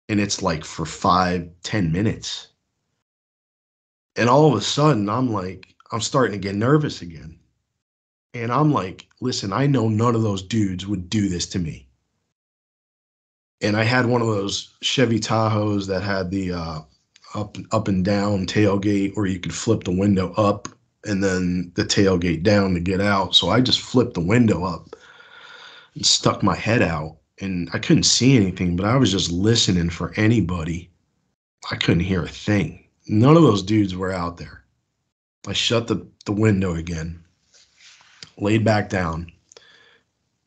And it's like for five, ten minutes. And all of a sudden, I'm like, I'm starting to get nervous again. And I'm like, listen, I know none of those dudes would do this to me. And I had one of those Chevy Tahoes that had the uh, up up and down tailgate, or you could flip the window up and then the tailgate down to get out. So I just flipped the window up and stuck my head out, and I couldn't see anything, but I was just listening for anybody. I couldn't hear a thing. None of those dudes were out there. I shut the, the window again, laid back down.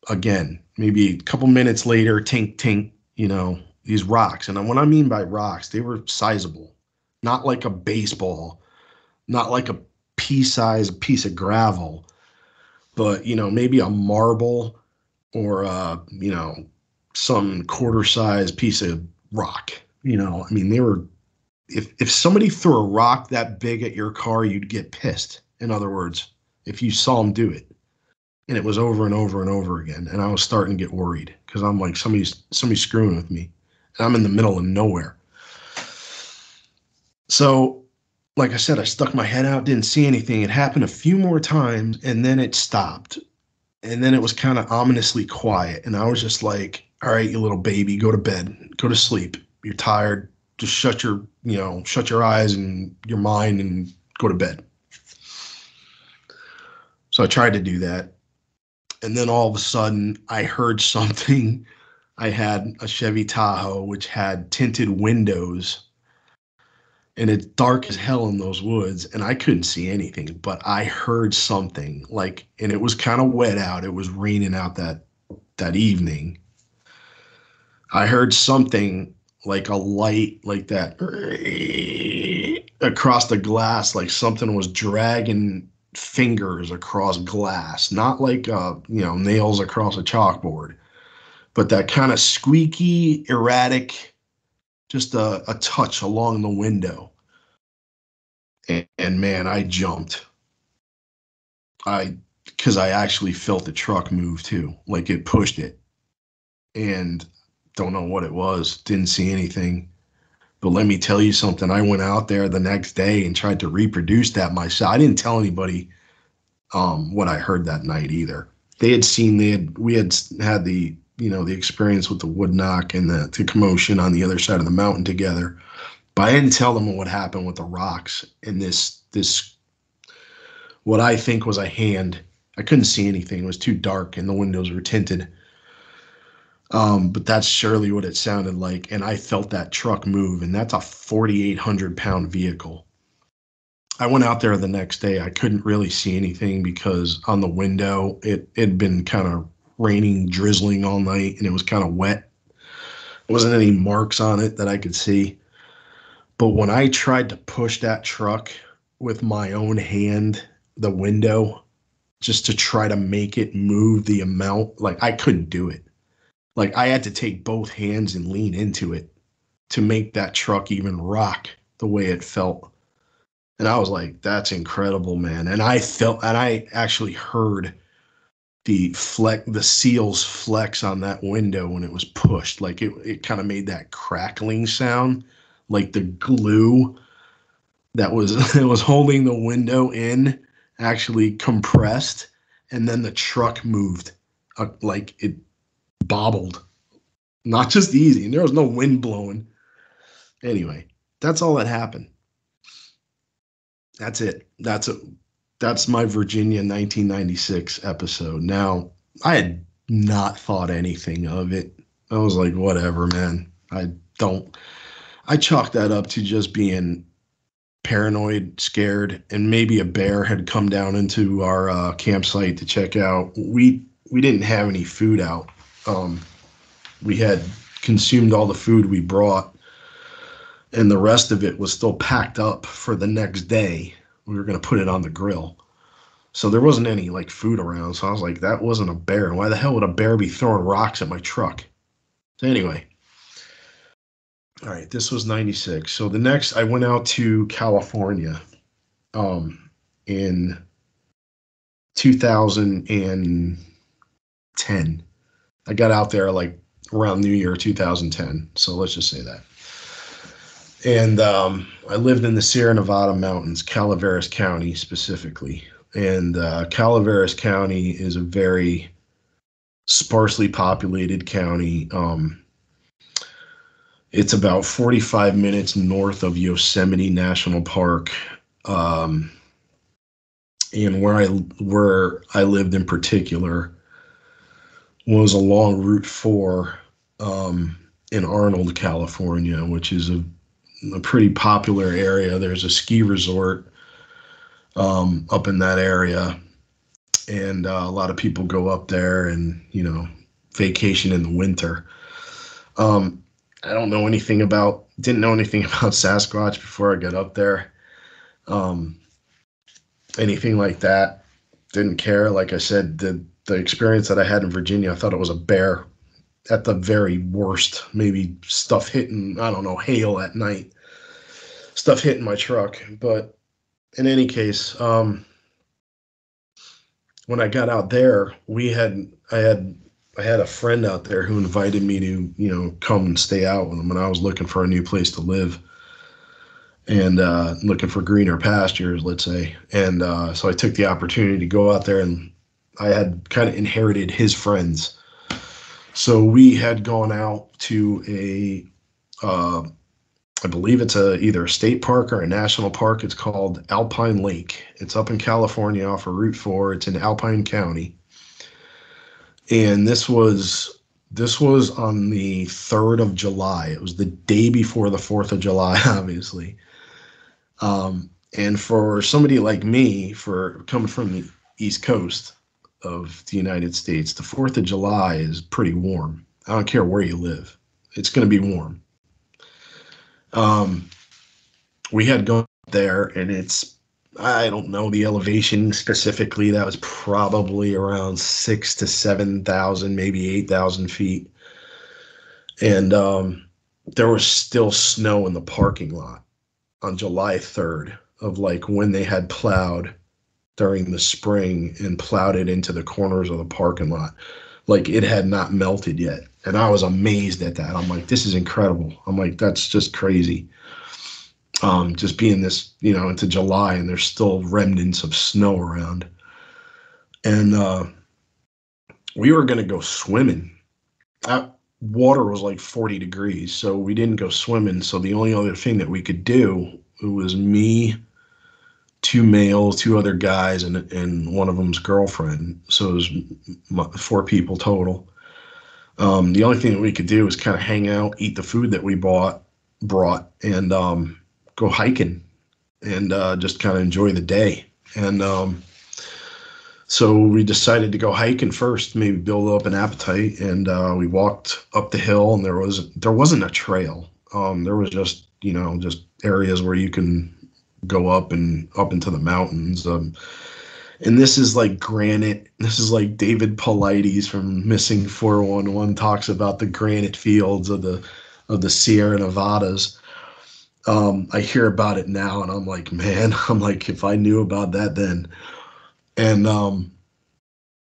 Again, maybe a couple minutes later, tink, tink, you know, these rocks. And what I mean by rocks, they were sizable, not like a baseball, not like a pea sized piece of gravel, but, you know, maybe a marble or, uh, you know, some quarter size piece of rock. You know, I mean, they were, if, if somebody threw a rock that big at your car, you'd get pissed. In other words, if you saw them do it and it was over and over and over again. And I was starting to get worried because I'm like, somebody's somebody's screwing with me. And I'm in the middle of nowhere. So, like I said, I stuck my head out, didn't see anything. It happened a few more times and then it stopped. And then it was kind of ominously quiet. And I was just like, all right, you little baby, go to bed, go to sleep. You're tired. Just shut your, you know, shut your eyes and your mind and go to bed. So I tried to do that and then all of a sudden I heard something. I had a Chevy Tahoe which had tinted windows and it's dark as hell in those woods and I couldn't see anything, but I heard something like and it was kind of wet out. It was raining out that that evening. I heard something like a light like that across the glass like something was dragging fingers across glass, not like uh, you know nails across a chalkboard, but that kind of squeaky, erratic, just a, a touch along the window. And, and man, I jumped. I because I actually felt the truck move too, like it pushed it, and don't know what it was. Didn't see anything. But let me tell you something. I went out there the next day and tried to reproduce that myself. I didn't tell anybody um, what I heard that night either. They had seen they had we had had the you know the experience with the wood knock and the, the commotion on the other side of the mountain together. But I didn't tell them what happened with the rocks and this this what I think was a hand. I couldn't see anything. It was too dark and the windows were tinted um, but that's surely what it sounded like. And I felt that truck move, and that's a 4,800 pound vehicle. I went out there the next day. I couldn't really see anything because on the window, it had been kind of raining, drizzling all night, and it was kind of wet. There wasn't any marks on it that I could see. But when I tried to push that truck with my own hand, the window, just to try to make it move the amount, like I couldn't do it like I had to take both hands and lean into it to make that truck even rock the way it felt. And I was like, that's incredible, man. And I felt and I actually heard the flex the seals flex on that window when it was pushed. Like it it kind of made that crackling sound, like the glue that was it was holding the window in actually compressed and then the truck moved uh, like it bobbled. Not just easy. And there was no wind blowing. Anyway, that's all that happened. That's it. That's a that's my Virginia 1996 episode. Now, I had not thought anything of it. I was like, whatever, man. I don't I chalked that up to just being paranoid, scared, and maybe a bear had come down into our uh, campsite to check out. We we didn't have any food out um, we had consumed all the food we brought, and the rest of it was still packed up for the next day. We were going to put it on the grill. So there wasn't any like food around. So I was like, that wasn't a bear. Why the hell would a bear be throwing rocks at my truck? So anyway, all right, this was 96. So the next I went out to California um in 2010. I got out there like around New Year 2010. So let's just say that. And um, I lived in the Sierra Nevada mountains, Calaveras County specifically. And uh, Calaveras County is a very sparsely populated county. Um, It's about 45 minutes north of Yosemite National Park. Um, and where I where I lived in particular was along Route Four um, in Arnold, California, which is a, a, pretty popular area. There's a ski resort um, up in that area, and uh, a lot of people go up there and you know vacation in the winter. Um, I don't know anything about, didn't know anything about Sasquatch before I got up there. Um, anything like that. Didn't care. Like I said, the the experience that I had in Virginia, I thought it was a bear at the very worst. Maybe stuff hitting, I don't know, hail at night, stuff hitting my truck. But in any case, um, when I got out there, we had I had I had a friend out there who invited me to you know come and stay out with him when I was looking for a new place to live and uh, looking for greener pastures, let's say. And uh, so I took the opportunity to go out there, and I had kind of inherited his friends. So we had gone out to a, uh, I believe it's a either a state park or a national park. It's called Alpine Lake. It's up in California off of Route Four. It's in Alpine County, and this was this was on the 3rd of July. It was the day before the 4th of July, obviously. Um, and for somebody like me, for coming from the East Coast of the United States, the 4th of July is pretty warm. I don't care where you live, it's going to be warm. Um, we had gone there, and it's, I don't know the elevation specifically. That was probably around six to 7,000, maybe 8,000 feet. And um, there was still snow in the parking lot on July 3rd of like when they had plowed during the spring and plowed it into the corners of the parking lot. Like it had not melted yet. And I was amazed at that. I'm like, this is incredible. I'm like, that's just crazy. Um, just being this, you know, into July and there's still remnants of snow around. And uh, we were going to go swimming. That water was like 40 degrees. So we didn't go swimming. So the only other thing that we could do was me, two males, two other guys, and and one of them's girlfriend. So it was four people total. Um, the only thing that we could do was kind of hang out, eat the food that we bought, brought, and um, go hiking, and uh, just kind of enjoy the day. And um, so we decided to go hiking first, maybe build up an appetite, and uh, we walked up the hill, and there was there wasn't a trail. Um, there was just you know just areas where you can go up and up into the mountains. Um, and this is like granite. This is like David Paulides from Missing 411 talks about the granite fields of the of the Sierra Nevadas. Um, I hear about it now, and I'm like, man, I'm like, if I knew about that then. And um,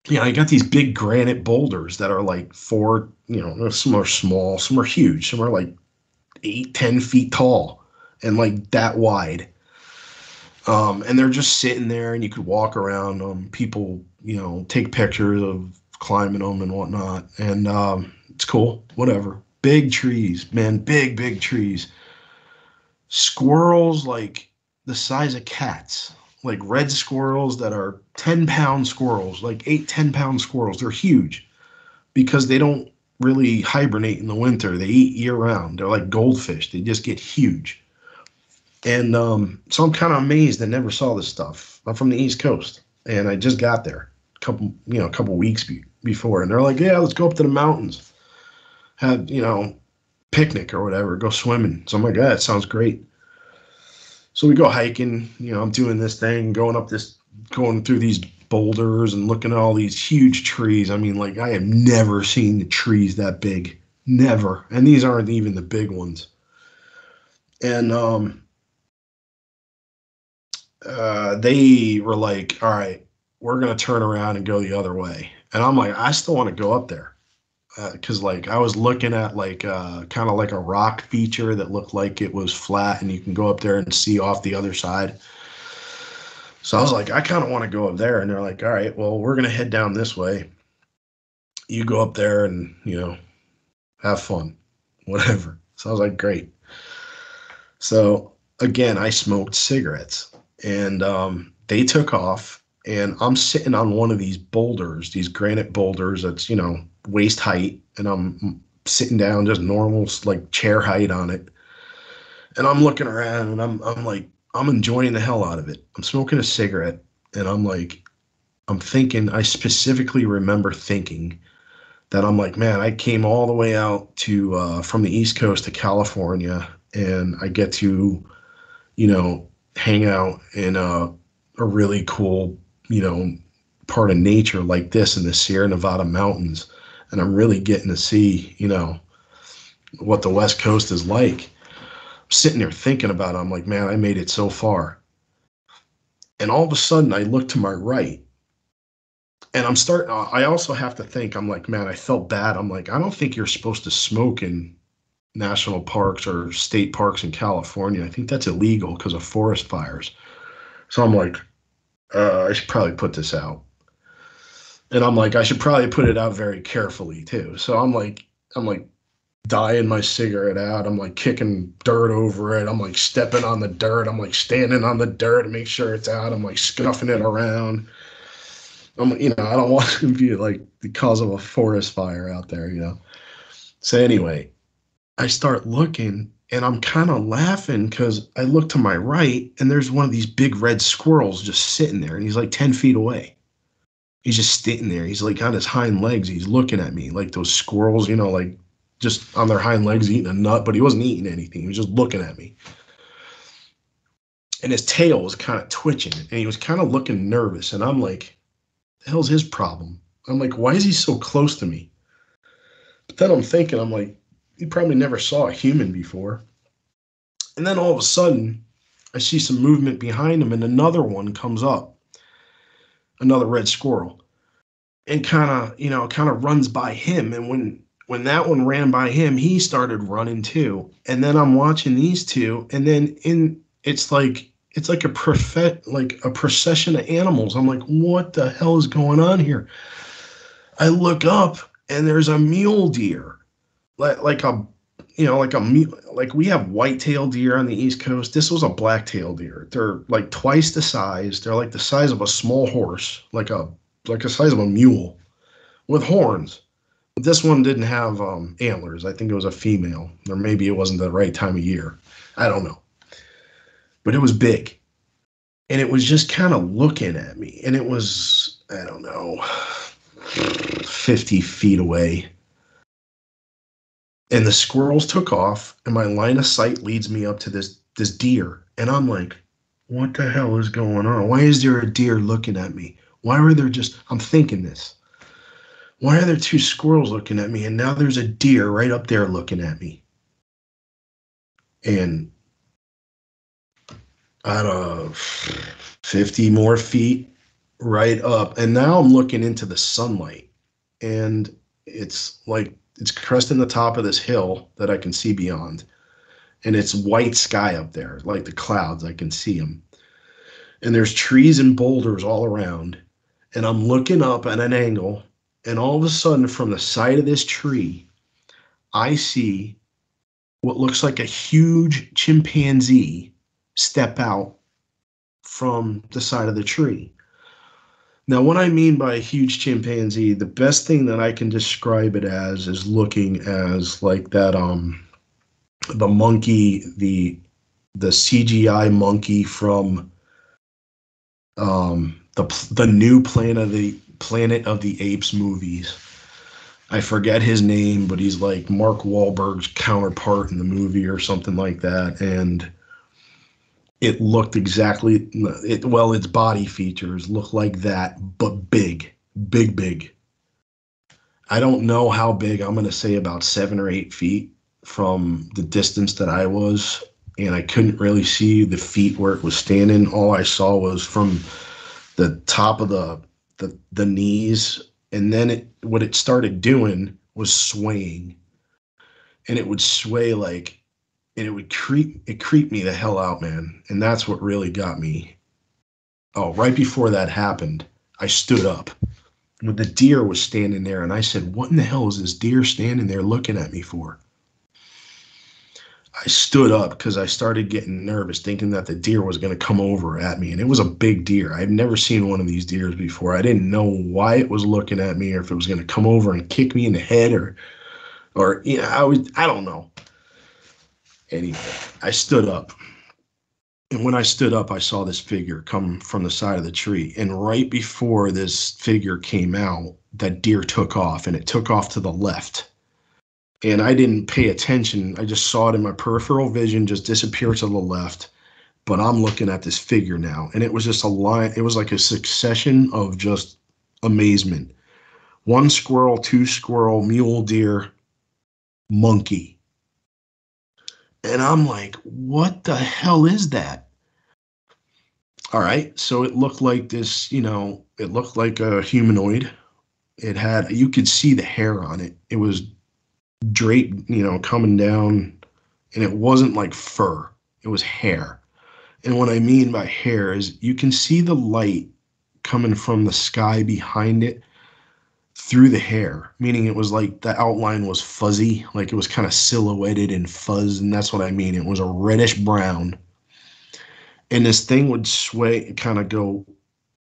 yeah, I got these big granite boulders that are like four, you know, some are small, some are huge, some are like eight, ten feet tall and like that wide. Um, and they're just sitting there, and you could walk around them. People, you know, take pictures of climbing them and whatnot, and um, it's cool. Whatever. Big trees, man, big big trees. Squirrels like the size of cats, like red squirrels that are 10 pound squirrels, like eight, 10 pound squirrels. They're huge because they don't really hibernate in the winter. They eat year round. They're like goldfish. They just get huge. And um, so I'm kind of amazed I never saw this stuff. I'm from the East Coast, and I just got there a couple, you know, a couple weeks be- before, and they're like, "Yeah, let's go up to the mountains, have you know, picnic or whatever, go swimming." So I'm like, "Yeah, that sounds great." So we go hiking. You know, I'm doing this thing, going up this, going through these boulders and looking at all these huge trees. I mean, like I have never seen the trees that big, never. And these aren't even the big ones. And um, uh, they were like, all right, we're going to turn around and go the other way. And I'm like, I still want to go up there. Because, uh, like, I was looking at, like, uh, kind of like a rock feature that looked like it was flat and you can go up there and see off the other side. So I was like, I kind of want to go up there. And they're like, all right, well, we're going to head down this way. You go up there and, you know, have fun, whatever. So I was like, great. So again, I smoked cigarettes and um, they took off. And I'm sitting on one of these boulders, these granite boulders that's, you know, waist height. And I'm sitting down just normal, like chair height on it. And I'm looking around and I'm, I'm like, I'm enjoying the hell out of it. I'm smoking a cigarette and I'm like, I'm thinking, I specifically remember thinking that I'm like, man, I came all the way out to uh, from the East Coast to California, and I get to, you know, hang out in a, a really cool, you know, part of nature like this in the Sierra Nevada mountains, and I'm really getting to see, you know, what the West Coast is like. I'm sitting there thinking about it. I'm like, man, I made it so far. And all of a sudden, I look to my right and I'm starting. Uh, I also have to think. I'm like, man, I felt bad. I'm like, I don't think you're supposed to smoke in national parks or state parks in California. I think that's illegal because of forest fires. So I'm like, uh, I should probably put this out. And I'm like, I should probably put it out very carefully too. So I'm like, I'm like dying my cigarette out. I'm like kicking dirt over it. I'm like stepping on the dirt. I'm like standing on the dirt to make sure it's out. I'm like scuffing it around. I'm, you know, I don't want to be like the cause of a forest fire out there, you know. So anyway, I start looking and I'm kind of laughing because I look to my right and there's one of these big red squirrels just sitting there and he's like 10 feet away. He's just sitting there. He's like on his hind legs. He's looking at me like those squirrels, you know, like just on their hind legs eating a nut, but he wasn't eating anything. He was just looking at me. And his tail was kind of twitching and he was kind of looking nervous. And I'm like, the hell's his problem? I'm like, why is he so close to me? But then I'm thinking, I'm like, he probably never saw a human before. And then all of a sudden, I see some movement behind him, and another one comes up, another red squirrel, and kind of, you know, kind of runs by him. And when when that one ran by him, he started running too. And then I'm watching these two, and then in it's like it's like a prophet like a procession of animals. I'm like, what the hell is going on here? I look up and there's a mule deer, like like a you know like a like we have white-tailed deer on the east coast. This was a black-tailed deer. They're like twice the size. They're like the size of a small horse, like a like the size of a mule, with horns. This one didn't have um, antlers. I think it was a female, or maybe it wasn't the right time of year. I don't know but it was big. And it was just kind of looking at me. And it was, I don't know, 50 feet away. And the squirrels took off, and my line of sight leads me up to this this deer. And I'm like, what the hell is going on? Why is there a deer looking at me? Why are there just I'm thinking this. Why are there two squirrels looking at me? And now there's a deer right up there looking at me. And don't know, 50 more feet right up. And now I'm looking into the sunlight and it's like it's cresting the top of this hill that I can see beyond. And it's white sky up there, like the clouds, I can see them. And there's trees and boulders all around. And I'm looking up at an angle, and all of a sudden, from the side of this tree, I see what looks like a huge chimpanzee step out from the side of the tree. Now, what I mean by a huge chimpanzee, the best thing that I can describe it as is looking as like that um the monkey, the the CGI monkey from um the the new Planet of the Planet of the Apes movies. I forget his name, but he's like Mark Wahlberg's counterpart in the movie or something like that. And it looked exactly it well its body features look like that but big big big. I don't know how big i'm going to say about seven or eight feet from the distance that i was and i couldn't really see the feet where it was standing. All i saw was from the top of the the, the knees and then it what it started doing was swaying. And it would sway like and it would creep it creeped me the hell out, man. And that's what really got me. Oh, right before that happened, I stood up. When the deer was standing there, and I said, What in the hell is this deer standing there looking at me for? I stood up because I started getting nervous, thinking that the deer was going to come over at me. And it was a big deer. I've never seen one of these deers before. I didn't know why it was looking at me or if it was going to come over and kick me in the head or, or, you know, I was, I don't know. Anyway, I stood up. And when I stood up, I saw this figure come from the side of the tree. And right before this figure came out, that deer took off and it took off to the left and I didn't pay attention. I just saw it in my peripheral vision just disappear to the left. But I'm looking at this figure now, and it was just a line. It was like a succession of just amazement. One squirrel, two squirrel, mule deer, monkey. And I'm like, what the hell is that? All right. So it looked like this, you know, it looked like a humanoid. It had, you could see the hair on it. It was draped, you know, coming down, and it wasn't like fur, it was hair. And what I mean by hair is you can see the light coming from the sky behind it through the hair, meaning it was like the outline was fuzzy, like it was kind of silhouetted and fuzz, and that's what I mean. It was a reddish brown. And this thing would sway, kind of go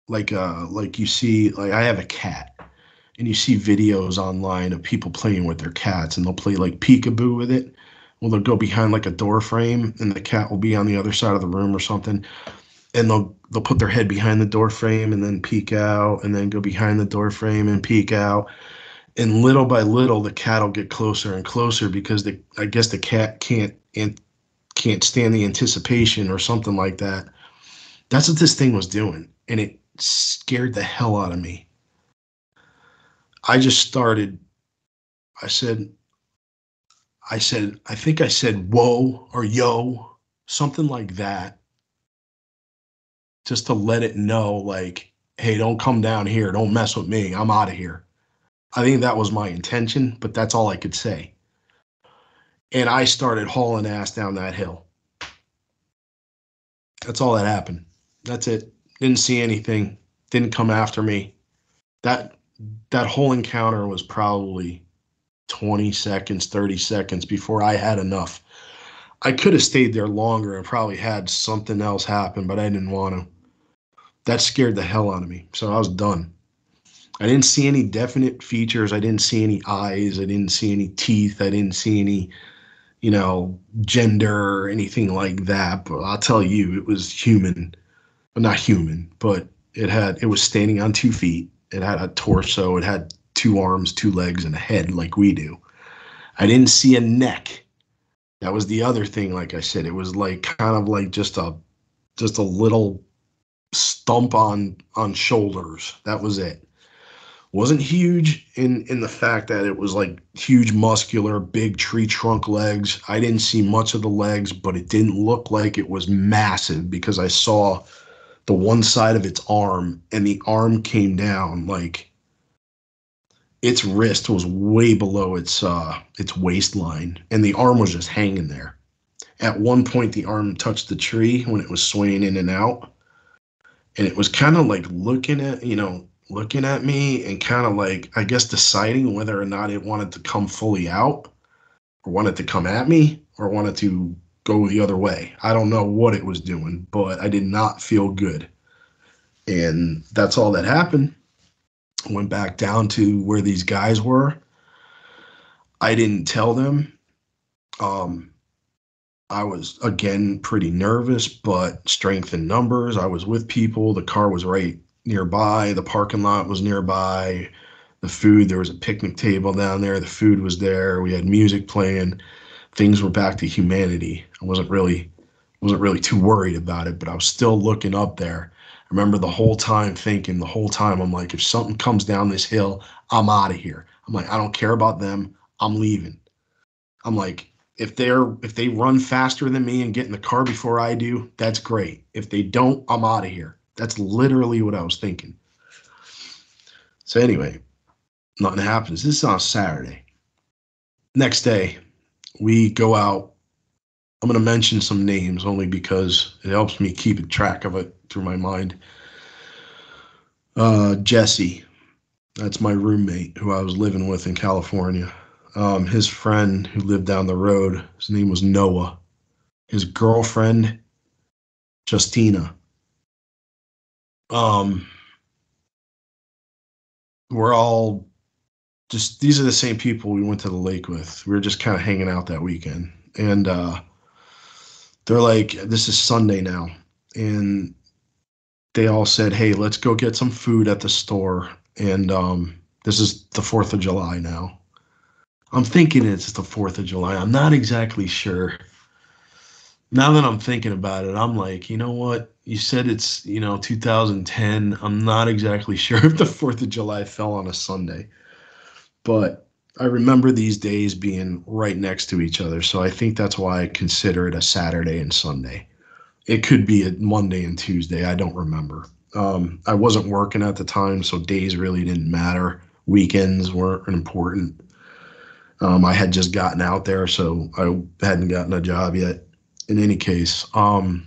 like uh like you see, like I have a cat and you see videos online of people playing with their cats and they'll play like peekaboo with it. Well, they'll go behind like a door frame and the cat will be on the other side of the room or something. And they'll they'll put their head behind the door frame and then peek out and then go behind the door frame and peek out. And little by little the cat will get closer and closer because the I guess the cat can't and can't stand the anticipation or something like that. That's what this thing was doing. And it scared the hell out of me I just started. I said, I said, I think I said whoa or yo, something like that, just to let it know, like, hey, don't come down here. Don't mess with me. I'm out of here. I think that was my intention, but that's all I could say. And I started hauling ass down that hill. That's all that happened. That's it. Didn't see anything. Didn't come after me. That that whole encounter was probably 20 seconds, 30 seconds before I had enough. I could have stayed there longer and probably had something else happen, but I didn't want to. That scared the hell out of me. So I was done. I didn't see any definite features. I didn't see any eyes. I didn't see any teeth. I didn't see any, you know, gender or anything like that. But I'll tell you, it was human. Well, not human, but it had, it was standing on two feet it had a torso. It had two arms, two legs, and a head like we do. I didn't see a neck. That was the other thing. Like I said, it was like kind of like just a just a little stump on on shoulders. That was it. Wasn't huge in in the fact that it was like huge muscular, big tree trunk legs. I didn't see much of the legs, but it didn't look like it was massive because I saw the one side of its arm and the arm came down like its wrist was way below its uh its waistline and the arm was just hanging there at one point the arm touched the tree when it was swaying in and out and it was kind of like looking at you know looking at me and kind of like i guess deciding whether or not it wanted to come fully out or wanted to come at me or wanted to go the other way. I don't know what it was doing, but I did not feel good. And that's all that happened. Went back down to where these guys were. I didn't tell them. Um, I was again pretty nervous, but strength in numbers. I was with people. The car was right nearby. The parking lot was nearby. The food, there was a picnic table down there. The food was there. We had music playing things were back to humanity. I wasn't really wasn't really too worried about it, but I was still looking up there. I remember the whole time thinking, the whole time, I'm like, if something comes down this hill, I'm out of here. I'm like, I don't care about them. I'm leaving. I'm like, if they're if they run faster than me and get in the car before I do, that's great. If they don't, I'm out of here. That's literally what I was thinking. So anyway, nothing happens. This is on Saturday. Next day, we go out. I'm going to mention some names only because it helps me keep track of it through my mind. Uh, Jesse, that's my roommate who I was living with in California. Um, his friend who lived down the road, his name was Noah. his girlfriend, Justina. Um, we're all just these are the same people we went to the lake with. We were just kind of hanging out that weekend, and uh, they're like, "This is Sunday now," and they all said, "Hey, let's go get some food at the store." And um, this is the Fourth of July now. I'm thinking it's the Fourth of July. I'm not exactly sure. Now that I'm thinking about it, I'm like, you know what? You said it's you know 2010. I'm not exactly sure if the Fourth of July fell on a Sunday, but I remember these days being right next to each other. So I think that's why I consider it a Saturday and Sunday. It could be a Monday and Tuesday. I don't remember. Um, I wasn't working at the time, so days really didn't matter. Weekends weren't important. Um, I had just gotten out there, so I hadn't gotten a job yet. In any case, um,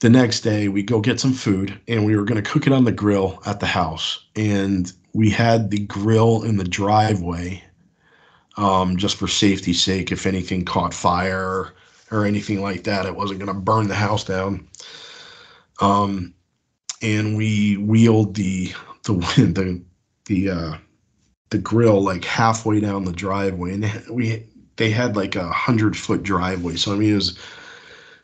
the next day we go get some food, and we were going to cook it on the grill at the house. And we had the grill in the driveway, um, just for safety's sake. If anything caught fire or anything like that, it wasn't going to burn the house down. Um, and we wheeled the the the the uh, the grill like halfway down the driveway, and we they had like a hundred foot driveway. So I mean, it was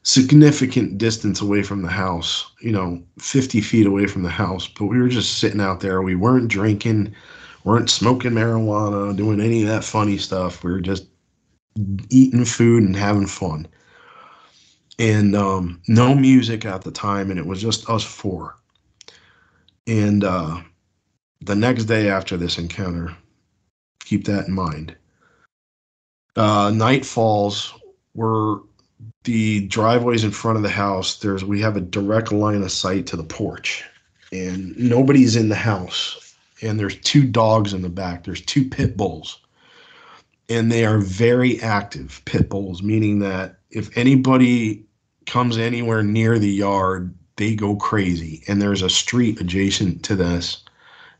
significant distance away from the house. You know, fifty feet away from the house. But we were just sitting out there. We weren't drinking, weren't smoking marijuana, doing any of that funny stuff. We were just eating food and having fun. And um, no music at the time, and it was just us four. And uh, the next day after this encounter, keep that in mind. Uh, night falls. We're the driveways in front of the house. There's we have a direct line of sight to the porch, and nobody's in the house. And there's two dogs in the back. There's two pit bulls, and they are very active pit bulls, meaning that if anybody comes anywhere near the yard, they go crazy. And there's a street adjacent to this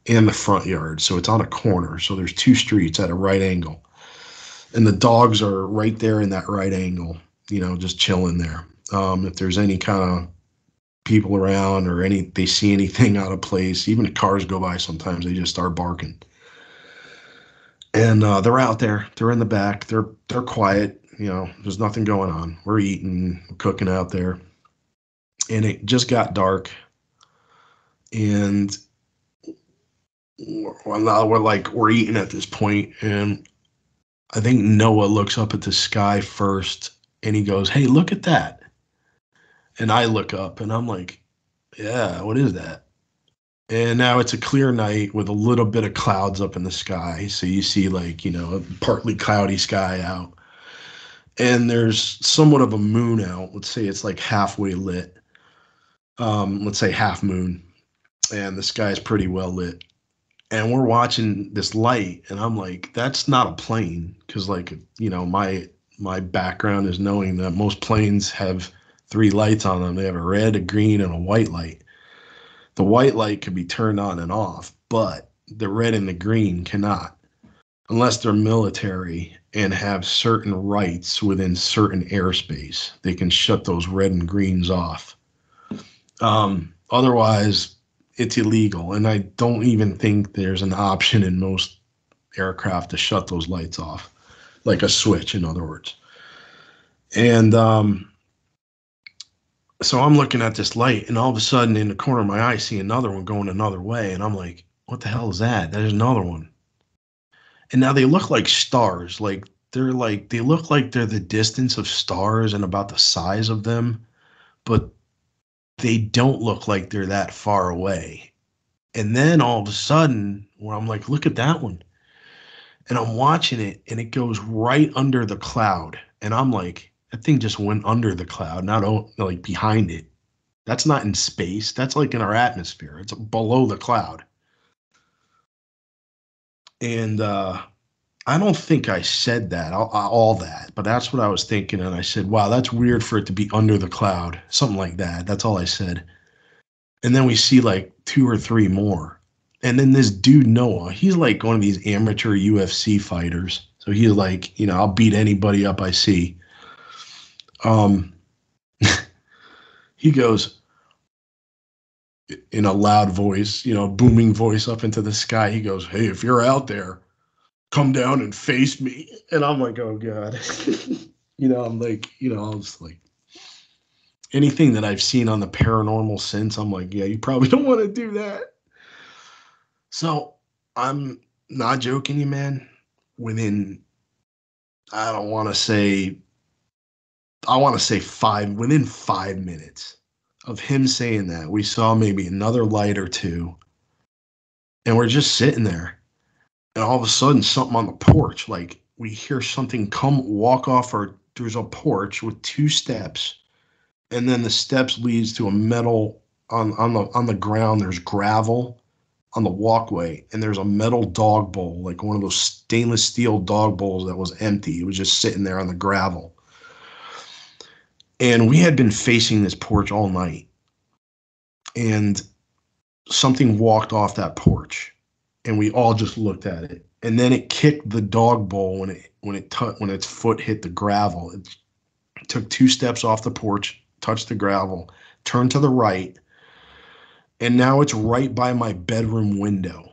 in the front yard. So it's on a corner. So there's two streets at a right angle. And the dogs are right there in that right angle, you know, just chilling there. Um, if there's any kind of people around or any they see anything out of place, even if cars go by sometimes they just start barking. And uh, they're out there. They're in the back. They're they're quiet. You know, there's nothing going on. We're eating, we're cooking out there. And it just got dark. And well, now we're like we're eating at this point, and I think Noah looks up at the sky first, and he goes, "Hey, look at that!" And I look up, and I'm like, "Yeah, what is that?" And now it's a clear night with a little bit of clouds up in the sky, so you see like you know a partly cloudy sky out, and there's somewhat of a moon out. Let's say it's like halfway lit. Um, let's say half moon, and the sky is pretty well lit and we're watching this light and i'm like that's not a plane because like you know my my background is knowing that most planes have three lights on them. They have a red a green and a white light. The white light can be turned on and off but the red and the green cannot unless they're military and have certain rights within certain airspace. They can shut those red and greens off. Um, otherwise it's illegal. And I don't even think there's an option in most aircraft to shut those lights off, like a switch, in other words. And um, so I'm looking at this light, and all of a sudden, in the corner of my eye, I see another one going another way. And I'm like, what the hell is that? There's another one. And now they look like stars. Like they're like, they look like they're the distance of stars and about the size of them. But they don't look like they're that far away. And then all of a sudden, where I'm like, look at that one. And I'm watching it and it goes right under the cloud. And I'm like, that thing just went under the cloud, not like behind it. That's not in space. That's like in our atmosphere. It's below the cloud. And uh, I don't think I said that, all, all, that, but that's what I was thinking. And I said, wow, that's weird for it to be under the cloud, something like that. That's all I said. And then we see like two or three more. And then this dude, Noah, he's like one of these amateur UFC fighters. So he's like, you know, I'll beat anybody up I see. Um, he goes in a loud voice, you know, booming voice up into the sky. He goes, Hey, if you're out there, come down and face me. And I'm like, Oh God. you know, I'm like, you know, I was like, anything that I've seen on the paranormal since, I'm like, Yeah, you probably don't want to do that. So I'm not joking you, man. Within, I don't want to say, I want to say five, within five minutes of him saying that, we saw maybe another light or two. And we're just sitting there. And all of a sudden, something on the porch, like we hear something come walk off our, there's a porch with two steps. And then the steps leads to a metal on, on the on the ground, there's gravel on the walkway and there's a metal dog bowl, like one of those stainless steel dog bowls that was empty. It was just sitting there on the gravel. And we had been facing this porch all night. And something walked off that porch and we all just looked at it. And then it kicked the dog bowl when it when it t- when its foot hit the gravel. It took two steps off the porch, touched the gravel, turned to the right, and now it's right by my bedroom window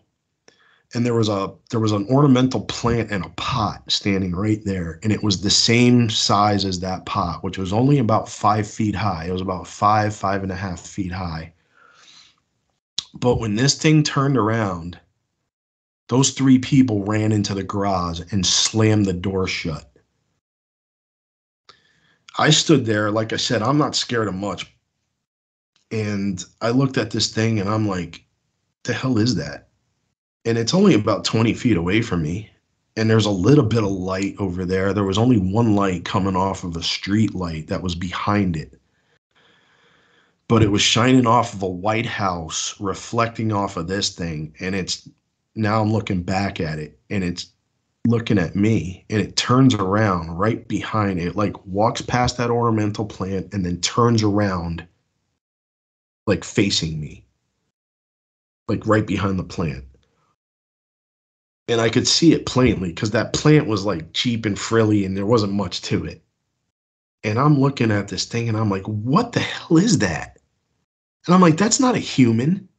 and there was a there was an ornamental plant in a pot standing right there and it was the same size as that pot which was only about five feet high it was about five five and a half feet high but when this thing turned around those three people ran into the garage and slammed the door shut i stood there like i said i'm not scared of much and I looked at this thing and I'm like, the hell is that? And it's only about 20 feet away from me. And there's a little bit of light over there. There was only one light coming off of a street light that was behind it. But it was shining off of a white house, reflecting off of this thing. And it's now I'm looking back at it and it's looking at me and it turns around right behind it, like walks past that ornamental plant and then turns around like facing me, like right behind the plant. And I could see it plainly because that plant was like cheap and frilly and there wasn't much to it. And I'm looking at this thing and I'm like, what the hell is that? And I'm like, that's not a human.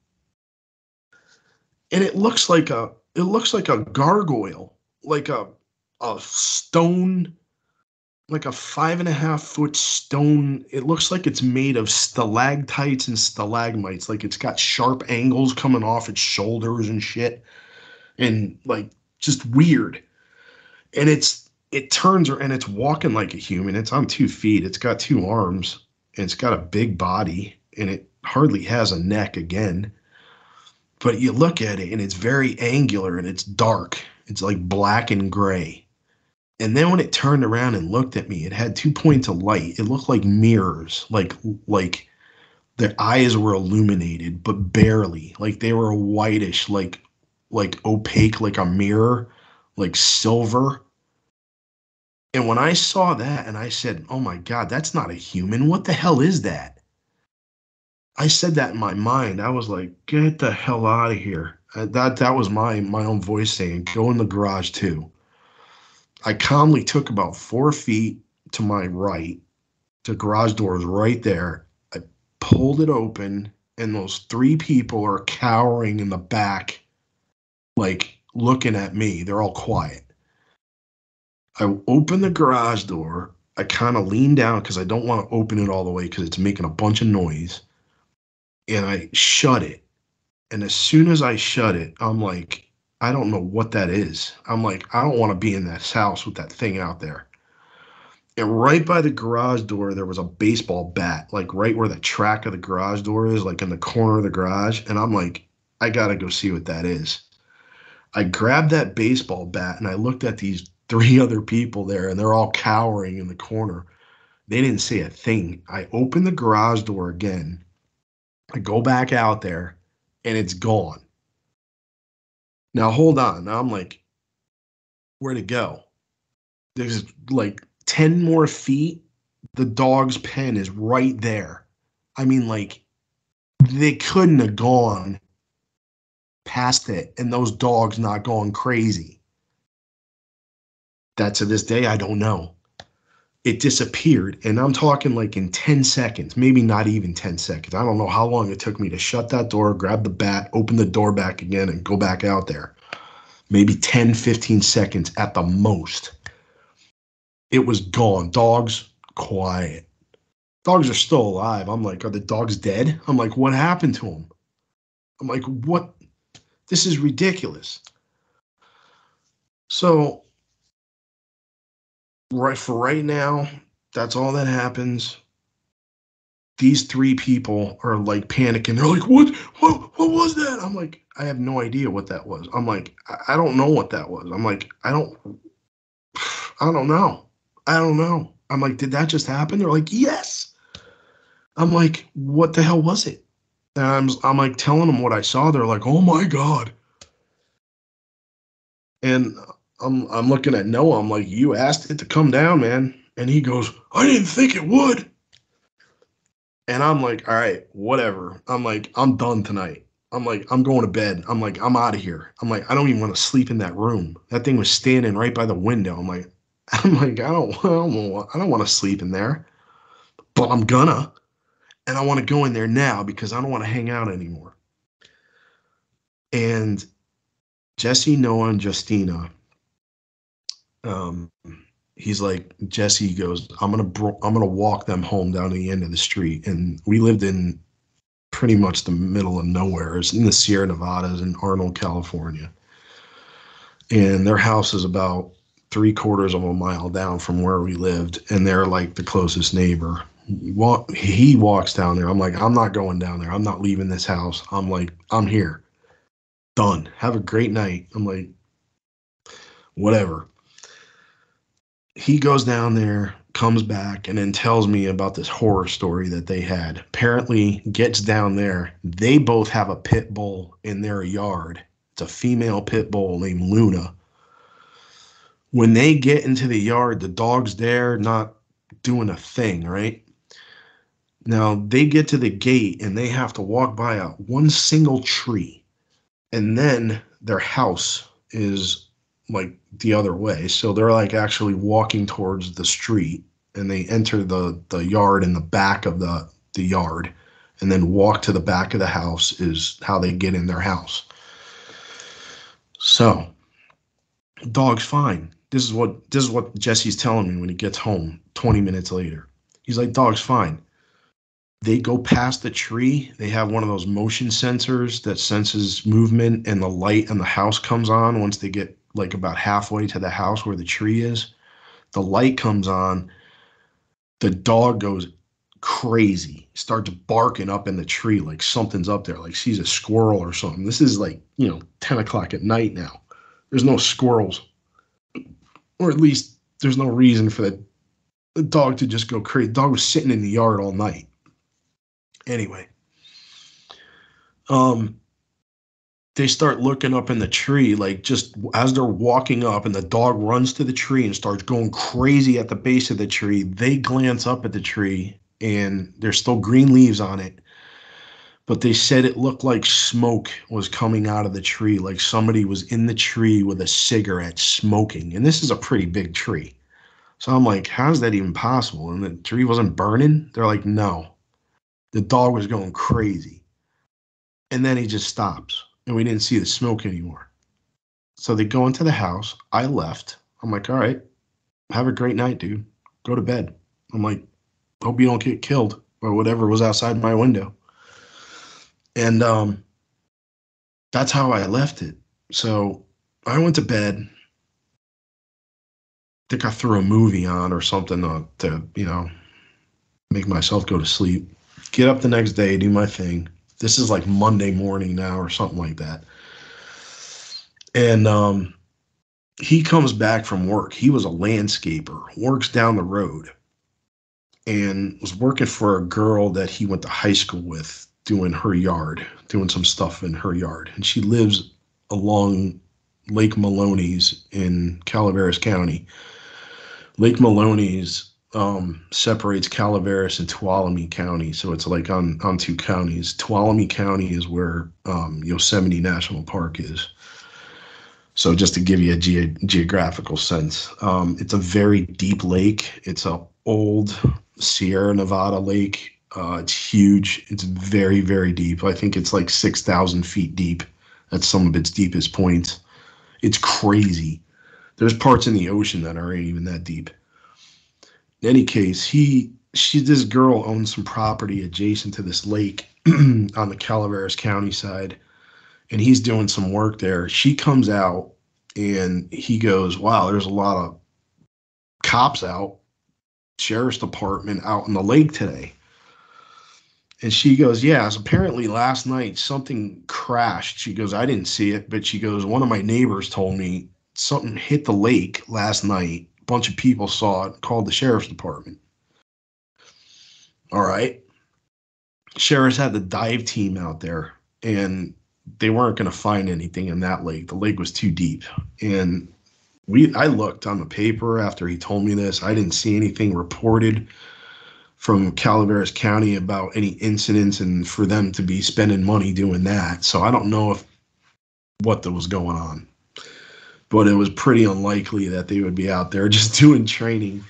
And it looks like a it looks like a gargoyle, like a a stone like a five and a half foot stone. It looks like it's made of stalactites and stalagmites. Like it's got sharp angles coming off its shoulders and shit. And like just weird. And it's it turns and it's walking like a human. It's on two feet. It's got two arms and it's got a big body and it hardly has a neck again. But you look at it and it's very angular and it's dark. It's like black and gray and then when it turned around and looked at me, it had two points of light. It looked like mirrors, like like their eyes were illuminated, but barely. Like they were whitish, like like opaque, like a mirror, like silver. And when I saw that and I said, Oh my God, that's not a human. What the hell is that? I said that in my mind. I was like, get the hell out of here. Uh, that that was my my own voice saying, go in the garage too. I calmly took about four feet to my right. The garage door is right there. I pulled it open, and those three people are cowering in the back, like looking at me. They're all quiet. I open the garage door. I kind of lean down because I don't want to open it all the way because it's making a bunch of noise. And I shut it. And as soon as I shut it, I'm like, I don't know what that is. I'm like, I don't want to be in this house with that thing out there. And right by the garage door, there was a baseball bat, like right where the track of the garage door is, like in the corner of the garage. And I'm like, I got to go see what that is. I grabbed that baseball bat and I looked at these three other people there, and they're all cowering in the corner. They didn't say a thing. I open the garage door again. I go back out there, and it's gone. Now hold on. Now I'm like, where to go? There's like 10 more feet. The dog's pen is right there. I mean, like, they couldn't have gone past it and those dogs not going crazy. That to this day, I don't know. It disappeared. And I'm talking like in 10 seconds, maybe not even 10 seconds. I don't know how long it took me to shut that door, grab the bat, open the door back again, and go back out there. Maybe 10, 15 seconds at the most. It was gone. Dogs, quiet. Dogs are still alive. I'm like, are the dogs dead? I'm like, what happened to them? I'm like, what? This is ridiculous. So right for right now, that's all that happens. These three people are like panicking. They're like, "What? What? What was that?" I'm like, "I have no idea what that was." I'm like, "I, I don't know what that was." I'm like, "I don't, I don't know. I don't know." I'm like, "Did that just happen?" They're like, "Yes." I'm like, "What the hell was it?" And I'm, I'm like telling them what I saw. They're like, "Oh my god!" And I'm I'm looking at Noah. I'm like, you asked it to come down, man. And he goes, I didn't think it would. And I'm like, all right, whatever. I'm like, I'm done tonight. I'm like, I'm going to bed. I'm like, I'm out of here. I'm like, I don't even want to sleep in that room. That thing was standing right by the window. I'm like, I'm like, I don't, I don't, want, I don't want to sleep in there, but I'm gonna, and I want to go in there now because I don't want to hang out anymore. And Jesse, Noah, and Justina um, he's like Jesse goes, I'm gonna bro- I'm gonna walk them home down to the end of the street, and we lived in pretty much the middle of nowhere. It's in the Sierra Nevadas in Arnold, California, and their house is about three quarters of a mile down from where we lived, and they're like the closest neighbor. Walk, he walks down there. I'm like, I'm not going down there. I'm not leaving this house. I'm like, I'm here. Done. Have a great night. I'm like, whatever he goes down there, comes back, and then tells me about this horror story that they had. Apparently, gets down there. They both have a pit bull in their yard. It's a female pit bull named Luna. When they get into the yard, the dog's there, not doing a thing, right? Now they get to the gate and they have to walk by a one single tree. And then their house is like the other way. So they're like actually walking towards the street and they enter the the yard in the back of the the yard and then walk to the back of the house is how they get in their house. So dog's fine. This is what this is what Jesse's telling me when he gets home 20 minutes later. He's like, dog's fine. They go past the tree. They have one of those motion sensors that senses movement and the light and the house comes on once they get like about halfway to the house where the tree is. The light comes on. The dog goes crazy, starts barking up in the tree like something's up there, like sees a squirrel or something. This is like, you know, 10 o'clock at night now. There's no squirrels, or at least there's no reason for the, the dog to just go crazy. The dog was sitting in the yard all night. Anyway, um, they start looking up in the tree, like just as they're walking up, and the dog runs to the tree and starts going crazy at the base of the tree. They glance up at the tree, and there's still green leaves on it. But they said it looked like smoke was coming out of the tree, like somebody was in the tree with a cigarette smoking. And this is a pretty big tree. So I'm like, how's that even possible? And the tree wasn't burning? They're like, no. The dog was going crazy. And then he just stops and we didn't see the smoke anymore. So they go into the house. I left. I'm like, all right, have a great night, dude. Go to bed. I'm like, hope you don't get killed or whatever was outside my window. And um, that's how I left it. So I went to bed. I think I threw a movie on or something to, to you know, make myself go to sleep. Get up the next day, do my thing. This is like Monday morning now or something like that. And um, he comes back from work. He was a landscaper, works down the road, and was working for a girl that he went to high school with, doing her yard, doing some stuff in her yard. And she lives along Lake Melones in Calaveras County. Lake Melones um, separates Calaveras and Tuolumne County. So it's like on, on two counties. Tuolumne County is where um, Yosemite National Park is. So just to give you a ge- geographical sense, um, it's a very deep lake. It's a old Sierra Nevada lake. Uh, it's huge. It's very very deep. I think it's like six thousand feet deep. at some of its deepest points. It's crazy. There's parts in the ocean that aren't even that deep. In any case, he she this girl owns some property adjacent to this lake on the Calaveras County side, and he's doing some work there. She comes out and he goes, "Wow, there's a lot of cops out, sheriff's department out in the lake today." And she goes, Yes, apparently last night something crashed. She goes, I didn't see it, but she goes, One of my neighbors told me something hit the lake last night. Bunch of people saw it, called the sheriff's department. All right. Sheriffs had the dive team out there, and they weren't going to find anything in that lake. The lake was too deep. And we I looked on the paper after he told me this. I didn't see anything reported from Calaveras County about any incidents and for them to be spending money doing that. So I don't know if what that was going on. But it was pretty unlikely that they would be out there just doing training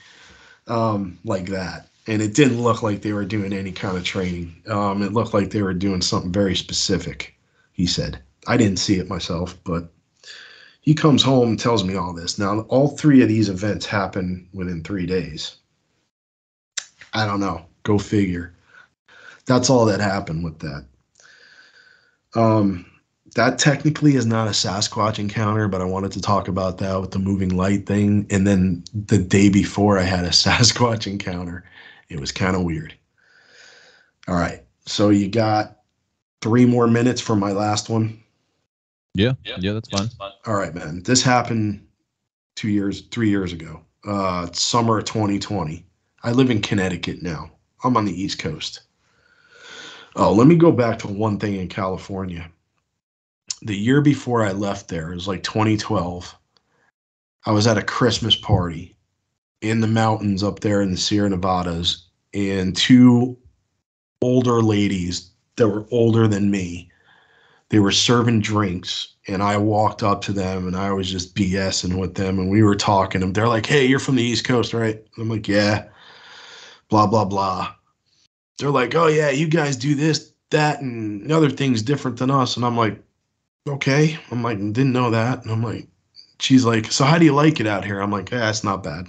um, like that. And it didn't look like they were doing any kind of training. Um, it looked like they were doing something very specific, he said. I didn't see it myself, but he comes home and tells me all this. Now, all three of these events happen within three days. I don't know. Go figure. That's all that happened with that. Um, that technically is not a Sasquatch encounter, but I wanted to talk about that with the moving light thing. And then the day before, I had a Sasquatch encounter. It was kind of weird. All right. So you got three more minutes for my last one. Yeah. Yeah, that's fine. All right, man. This happened two years, three years ago, uh, summer of 2020. I live in Connecticut now. I'm on the East Coast. Oh, let me go back to one thing in California. The year before I left there, it was like 2012. I was at a Christmas party in the mountains up there in the Sierra Nevadas, and two older ladies that were older than me, they were serving drinks, and I walked up to them and I was just BSing with them, and we were talking. And they're like, "Hey, you're from the East Coast, right?" I'm like, "Yeah." blah blah blah. They're like, oh yeah, you guys do this, that, and other things different than us. And I'm like, okay. I'm like, didn't know that. And I'm like, she's like, so how do you like it out here? I'm like, yeah, it's not bad.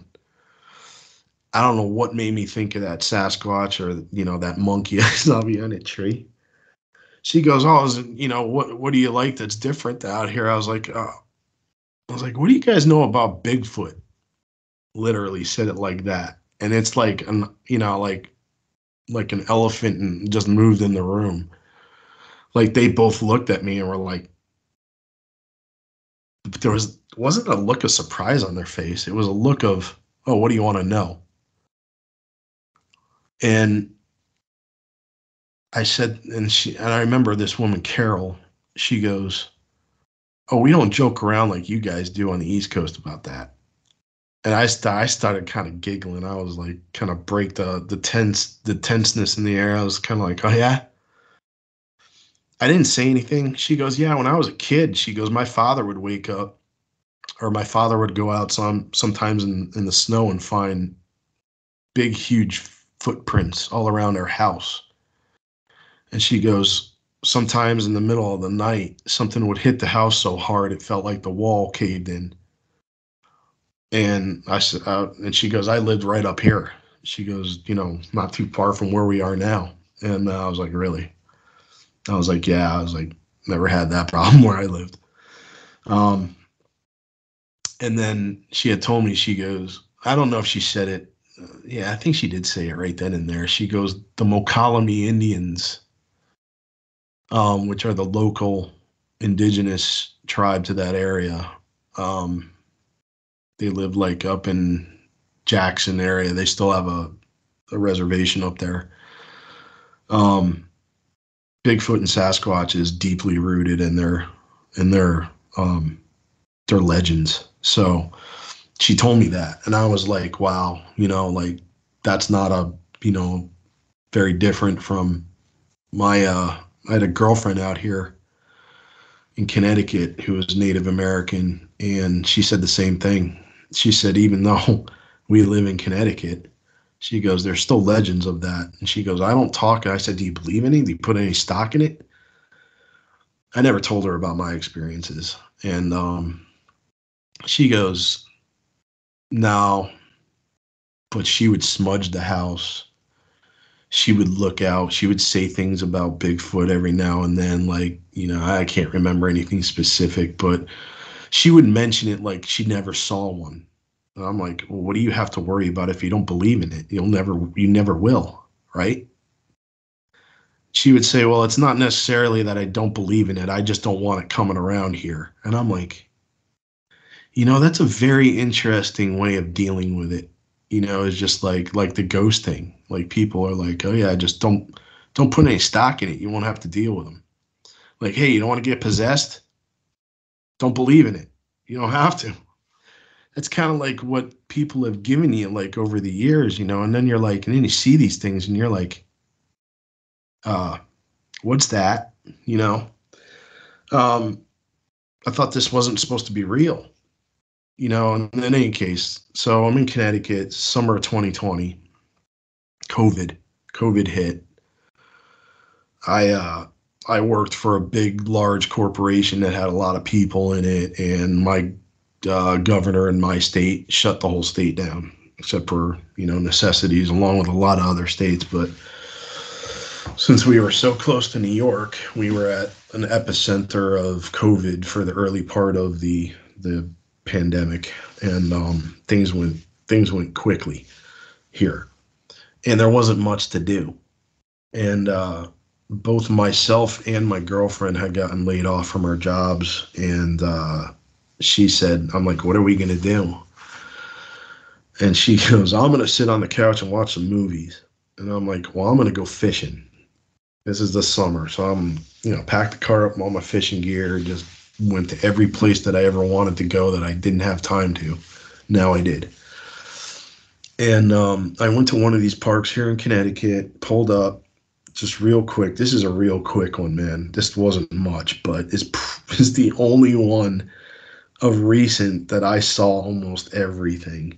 I don't know what made me think of that Sasquatch or you know that monkey I saw behind a tree. She goes, oh, you know what? What do you like that's different out here? I was like, oh. I was like, what do you guys know about Bigfoot? Literally said it like that and it's like an you know like like an elephant and just moved in the room like they both looked at me and were like there was wasn't a look of surprise on their face it was a look of oh what do you want to know and i said and she and i remember this woman carol she goes oh we don't joke around like you guys do on the east coast about that and I, st- I started kind of giggling. I was like, kind of break the the tense the tenseness in the air. I was kind of like, oh yeah. I didn't say anything. She goes, yeah. When I was a kid, she goes, my father would wake up, or my father would go out some sometimes in in the snow and find big, huge footprints all around our house. And she goes, sometimes in the middle of the night, something would hit the house so hard it felt like the wall caved in and I said, uh, and she goes, I lived right up here. She goes, you know, not too far from where we are now. And uh, I was like, really? I was like, yeah. I was like, never had that problem where I lived. Um, and then she had told me, she goes, I don't know if she said it. Uh, yeah, I think she did say it right then and there. She goes, the Mokelumne Indians, um, which are the local indigenous tribe to that area. Um, they live like up in Jackson area. They still have a, a reservation up there. Um, Bigfoot and Sasquatch is deeply rooted in their in their um, their legends. So she told me that, and I was like, wow, you know, like that's not a you know very different from my uh I had a girlfriend out here in Connecticut who was Native American, and she said the same thing. She said, even though we live in Connecticut, she goes, there's still legends of that. And she goes, I don't talk. And I said, Do you believe any? Do you put any stock in it? I never told her about my experiences. And um, she goes, No. But she would smudge the house. She would look out. She would say things about Bigfoot every now and then. Like, you know, I can't remember anything specific, but she would mention it like she never saw one. I'm like, well, what do you have to worry about if you don't believe in it? You'll never, you never will, right? She would say, well, it's not necessarily that I don't believe in it. I just don't want it coming around here. And I'm like, you know, that's a very interesting way of dealing with it. You know, it's just like like the ghost thing. Like people are like, oh yeah, just don't don't put any stock in it. You won't have to deal with them. Like, hey, you don't want to get possessed? Don't believe in it. You don't have to it's kind of like what people have given you like over the years, you know, and then you're like, and then you see these things and you're like, uh, what's that? You know? Um, I thought this wasn't supposed to be real, you know, and in any case, so I'm in Connecticut, summer of 2020, COVID, COVID hit. I, uh, I worked for a big, large corporation that had a lot of people in it, and my uh, governor in my state shut the whole state down, except for you know necessities, along with a lot of other states. But since we were so close to New York, we were at an epicenter of COVID for the early part of the the pandemic, and um, things went things went quickly here, and there wasn't much to do, and uh, both myself and my girlfriend had gotten laid off from our jobs, and uh, she said, I'm like, what are we going to do? And she goes, I'm going to sit on the couch and watch some movies. And I'm like, well, I'm going to go fishing. This is the summer. So I'm, you know, packed the car up, all my fishing gear, just went to every place that I ever wanted to go that I didn't have time to. Now I did. And um, I went to one of these parks here in Connecticut, pulled up, just real quick. This is a real quick one, man. This wasn't much, but it's, it's the only one of recent that I saw almost everything.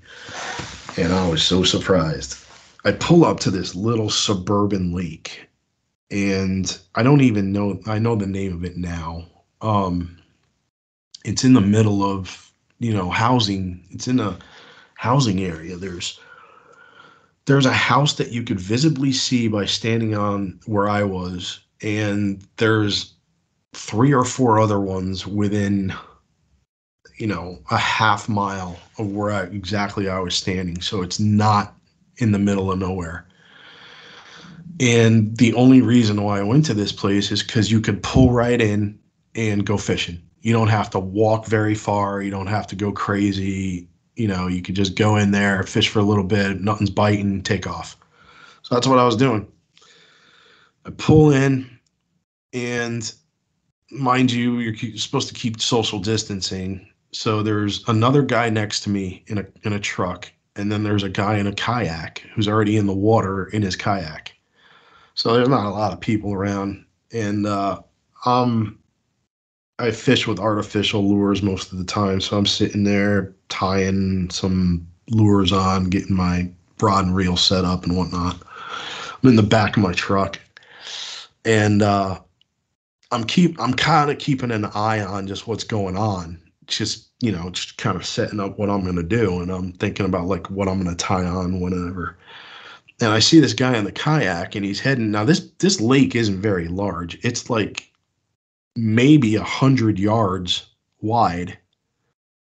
And I was so surprised. I pull up to this little suburban lake and I don't even know I know the name of it now. Um it's in the middle of, you know, housing. It's in a housing area. There's there's a house that you could visibly see by standing on where I was and there's three or four other ones within you know, a half mile of where I, exactly I was standing. So it's not in the middle of nowhere. And the only reason why I went to this place is because you could pull right in and go fishing. You don't have to walk very far. You don't have to go crazy. You know, you could just go in there, fish for a little bit, nothing's biting, take off. So that's what I was doing. I pull in, and mind you, you're supposed to keep social distancing so there's another guy next to me in a in a truck, and then there's a guy in a kayak who's already in the water in his kayak. So there's not a lot of people around, and uh, um, I fish with artificial lures most of the time. So I'm sitting there tying some lures on, getting my rod and reel set up and whatnot. I'm in the back of my truck, and uh, I'm keep I'm kind of keeping an eye on just what's going on just you know just kind of setting up what i'm going to do and i'm thinking about like what i'm going to tie on whenever. And i see this guy on the kayak and he's heading now this this lake isn't very large. It's like maybe a hundred yards wide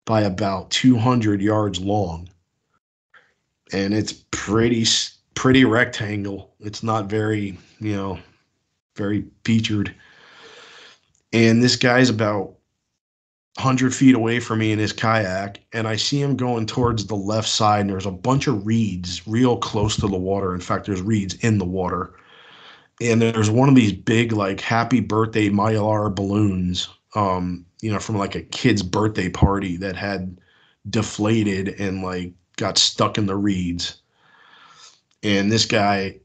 by about 200 yards long. And it's pretty pretty rectangle. It's not very you know very featured. And this guy's about 100 feet away from me in his kayak and I see him going towards the left side and there's a bunch of reeds real close to the water. In fact, there's reeds in the water. And there's one of these big like happy birthday mylar balloons um you know from like a kid's birthday party that had deflated and like got stuck in the reeds. And this guy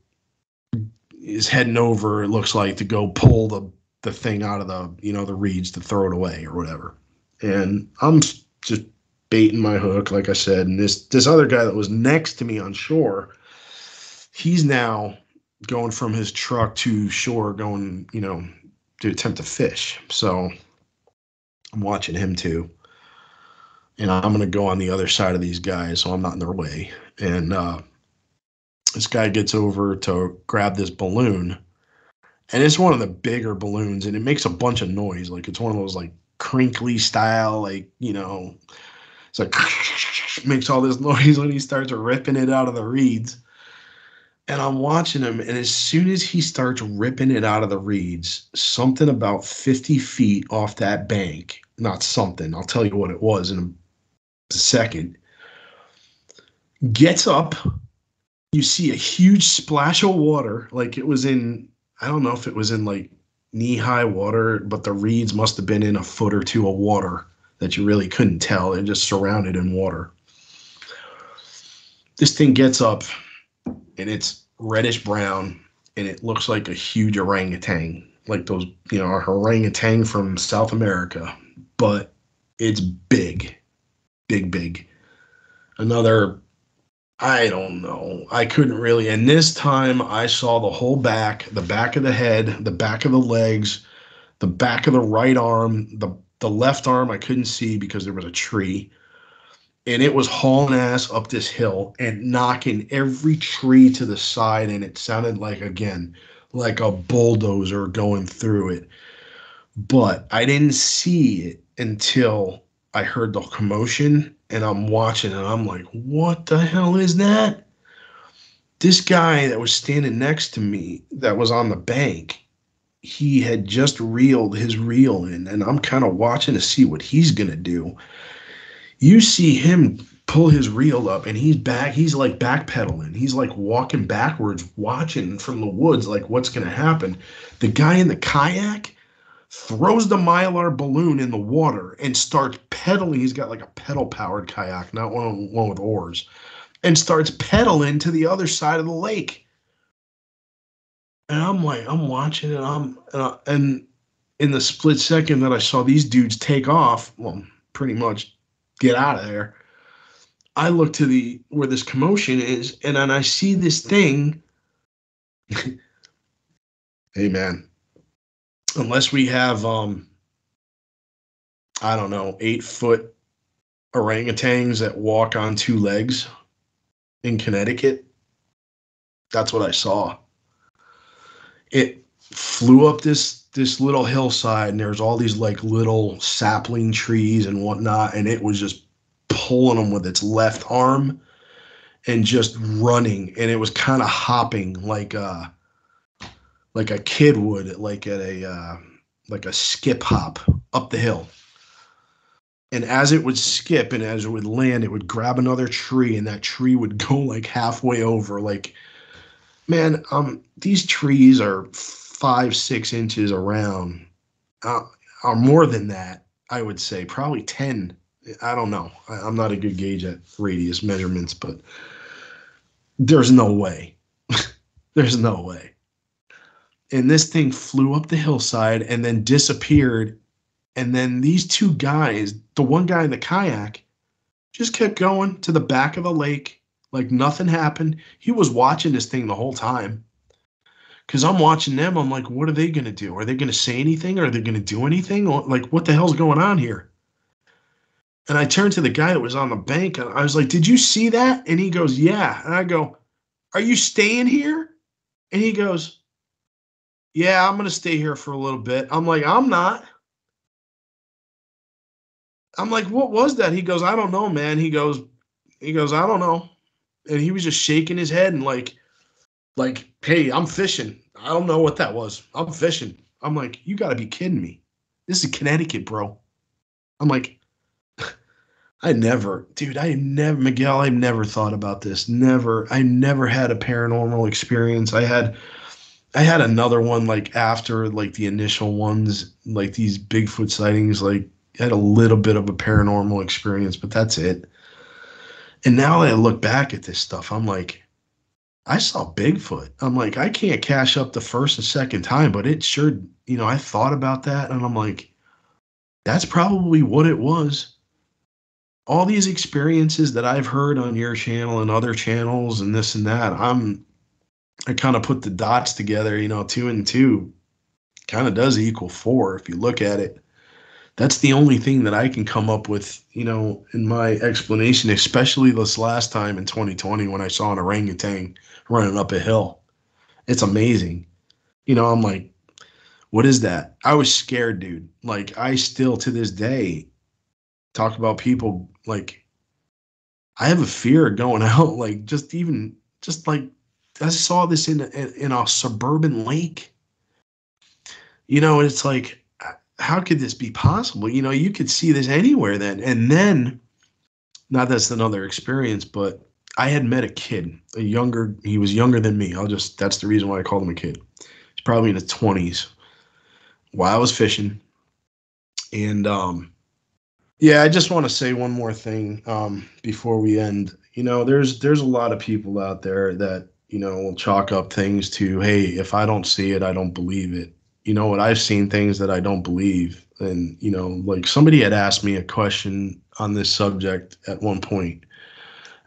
is heading over it looks like to go pull the the thing out of the you know the reeds to throw it away or whatever. And I'm just baiting my hook, like I said. And this this other guy that was next to me on shore, he's now going from his truck to shore, going you know to attempt to fish. So I'm watching him too. And I'm going to go on the other side of these guys so I'm not in their way. And uh, this guy gets over to grab this balloon. And it's one of the bigger balloons and it makes a bunch of noise. Like it's one of those like crinkly style, like, you know, it's like makes all this noise when he starts ripping it out of the reeds. And I'm watching him, and as soon as he starts ripping it out of the reeds, something about 50 feet off that bank, not something, I'll tell you what it was in a second, gets up. You see a huge splash of water, like it was in, I don't know if it was in like knee high water, but the reeds must have been in a foot or two of water that you really couldn't tell. They're just surrounded in water. This thing gets up and it's reddish brown and it looks like a huge orangutan, like those, you know, a orangutan from South America, but it's big, big, big. Another, I don't know. I couldn't really. And this time I saw the whole back, the back of the head, the back of the legs, the back of the right arm, the the left arm I couldn't see because there was a tree and it was hauling ass up this hill and knocking every tree to the side and it sounded like again like a bulldozer going through it but i didn't see it until i heard the commotion and i'm watching and i'm like what the hell is that? This guy that was standing next to me that was on the bank he had just reeled his reel in and i'm kind of watching to see what he's going to do. You see him pull his reel up and he's back he's like backpedaling he's like walking backwards watching from the woods like what's going to happen. The guy in the kayak throws the mylar balloon in the water and starts pedaling he's got like a pedal powered kayak not one, one with oars and starts pedaling to the other side of the lake and i'm like i'm watching it i'm and, in the split second that i saw these dudes take off well pretty much get out of there. I look to the where this commotion is, and then I see this thing. hey man, unless we have um, I don't know, eight foot orangutans that walk on two legs in Connecticut. That's what I saw. It flew up this this little hillside and there's all these like little sapling trees and whatnot and it was just pulling them with its left arm and just running and it was kind of hopping like uh like a kid would like at a uh like a skip hop up the hill and as it would skip and as it would land it would grab another tree and that tree would go like halfway over like man um these trees are five, six inches around, uh, or more than that, I would say, probably 10. I don't know. I, am not a good gauge at radius measurements, but there's no way. there's no way. And this thing flew up the hillside and then disappeared. And then these two guys, the one guy in the kayak, just kept going to the back of the lake like nothing happened. He was watching this thing the whole time because I'm watching them. I'm like, what are they going to do? Are they going to say anything? Are they going to do anything? Like, what the hell's going on here? And I turned to the guy that was on the bank and I was like, Did you see that? And he goes, Yeah. And I go, Are you staying here? And he goes, Yeah, I'm going to stay here for a little bit. I'm like, I'm not. I'm like, What was that? He goes, I don't know, man. He goes, He goes, I don't know. And he was just shaking his head and like, like, hey, I'm fishing. I don't know what that was. I'm fishing. I'm like, you got to be kidding me. This is Connecticut, bro. I'm like, I never, dude, I never, Miguel, I never thought about this. Never, I never had a paranormal experience. I had, I had another one like after like the initial ones, like these Bigfoot sightings, like I had a little bit of a paranormal experience, but that's it. And now that I look back at this stuff, I'm like, I saw Bigfoot. I'm like, I can't cash up the first and second time, but it sure, you know, I thought about that and I'm like, that's probably what it was. All these experiences that I've heard on your channel and other channels and this and that, I'm, I kind of put the dots together, you know, two and two kind of does equal four if you look at it. That's the only thing that I can come up with, you know, in my explanation, especially this last time in 2020 when I saw an orangutan running up a hill. It's amazing. You know, I'm like, what is that? I was scared, dude. Like, I still to this day talk about people like, I have a fear of going out, like, just even, just like, I saw this in, in, a suburban lake. You know, and it's like, how could this be possible? You know, you could see this anywhere then. And then, not that's another experience, but I had met a kid, a younger, he was younger than me. I'll just, that's the reason why I called him a kid. He's probably in his 20s while I was fishing. And, um, yeah, I just want to say one more thing um, before we end. You know, there's there's a lot of people out there that you know will chalk up things to, hey, if I don't see it, I don't believe it. You know what? I've seen things that I don't believe, and you know, like somebody had asked me a question on this subject at one point,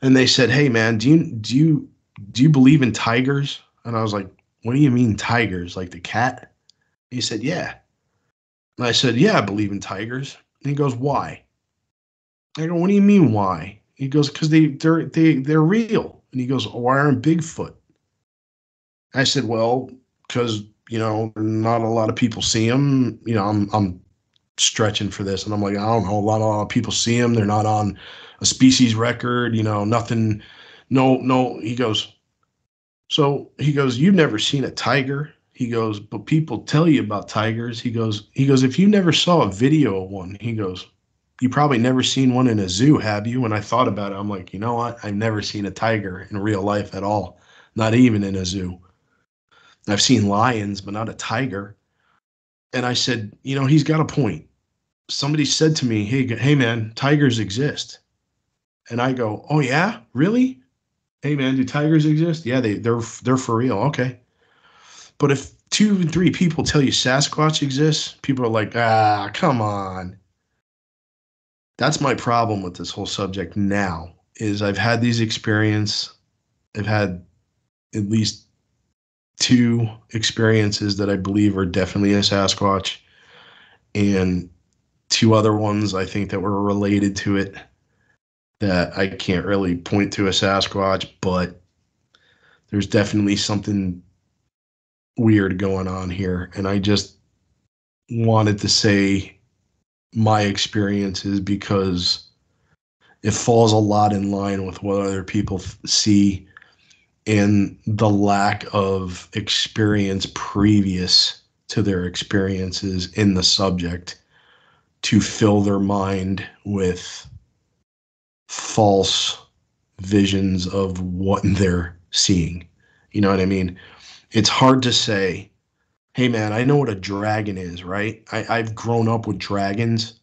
and they said, "Hey, man, do you do you do you believe in tigers?" And I was like, "What do you mean tigers? Like the cat?" He said, "Yeah." And I said, "Yeah, I believe in tigers." And he goes, "Why?" I go, "What do you mean why?" He goes, "Because they they're they they're real." And he goes, "Why aren't Bigfoot?" I said, "Well, because you know not a lot of people see him. You know, I'm I'm stretching for this, and I'm like, I don't know, a lot, a lot of people see him. They're not on a species record. You know, nothing. No, no. He goes. So he goes, you've never seen a tiger. He goes, but people tell you about tigers. He goes, he goes, if you never saw a video of one, he goes, you probably never seen one in a zoo, have you? When I thought about it, I'm like, you know what? I've never seen a tiger in real life at all, not even in a zoo. I've seen lions, but not a tiger. And I said, you know, he's got a point. Somebody said to me, hey, hey, man, tigers exist. And I go, oh yeah, really? Hey man, do tigers exist? Yeah, they they're they're for real. Okay. But if two and three people tell you Sasquatch exists, people are like, ah, come on. That's my problem with this whole subject now. Is I've had these experience, I've had at least two experiences that I believe are definitely a Sasquatch, and two other ones I think that were related to it that I can't really point to a Sasquatch, but there's definitely something weird going on here. And I just wanted to say my experiences because it falls a lot in line with what other people see and the lack of experience previous to their experiences in the subject to fill their mind with false visions of what they're seeing. You know what I mean? It's hard to say, hey man, I know what a dragon is, right? I, I've grown up with dragons.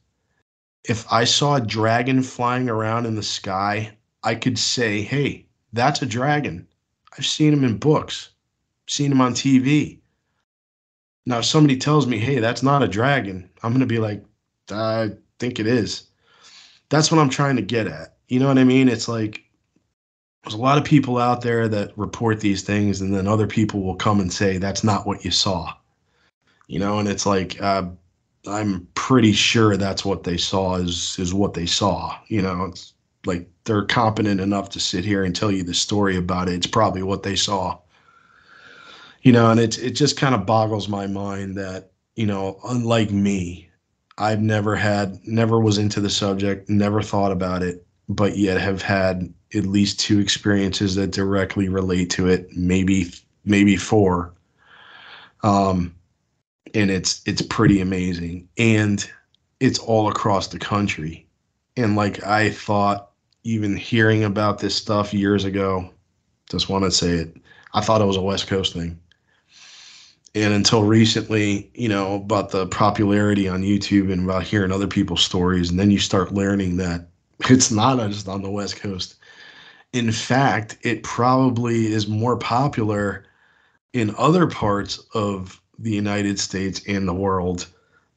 If I saw a dragon flying around in the sky, I could say, hey, that's a dragon. I've seen him in books, seen him on TV. Now, if somebody tells me, hey, that's not a dragon, I'm going to be like, I think it is. That's what I'm trying to get at. You know what I mean? It's like there's a lot of people out there that report these things, and then other people will come and say, that's not what you saw. You know, and it's like, uh, I'm pretty sure that's what they saw is is what they saw. You know, it's like they're competent enough to sit here and tell you the story about it. It's probably what they saw. You know, and it it just kind of boggles my mind that you know, unlike me, I've never had, never was into the subject, never thought about it, but yet have had at least two experiences that directly relate to it, maybe maybe four. Um, and it's it's pretty amazing, and it's all across the country. And like I thought, even hearing about this stuff years ago, just want to say it, I thought it was a West Coast thing and until recently, you know, about the popularity on YouTube and about hearing other people's stories, and then you start learning that it's not just on the West Coast. in fact, it probably is more popular in other parts of the United States and the world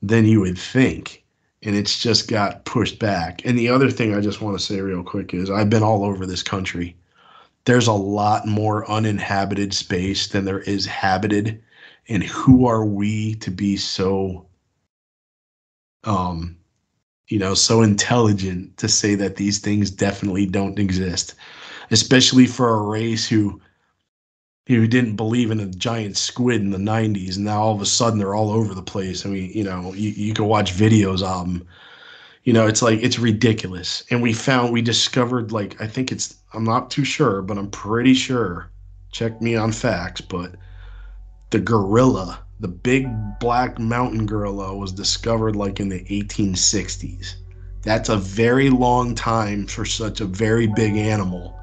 than you would think. And it's just got pushed back. And the other thing I just want to say real quick is I've been all over this country. There's a lot more uninhabited space than there is habited. And who are we to be so um you know, so intelligent to say that these things definitely don't exist, especially for a race who who didn't believe in a giant squid in the 90s and now all of a sudden they're all over the place. I mean you know you, you can watch videos of them you know it's like it's ridiculous. And we found we discovered like i think it's i'm not too sure but i'm pretty sure check me on facts but the gorilla the big black mountain gorilla was discovered like in the 1860s that's a very long time for such a very big animal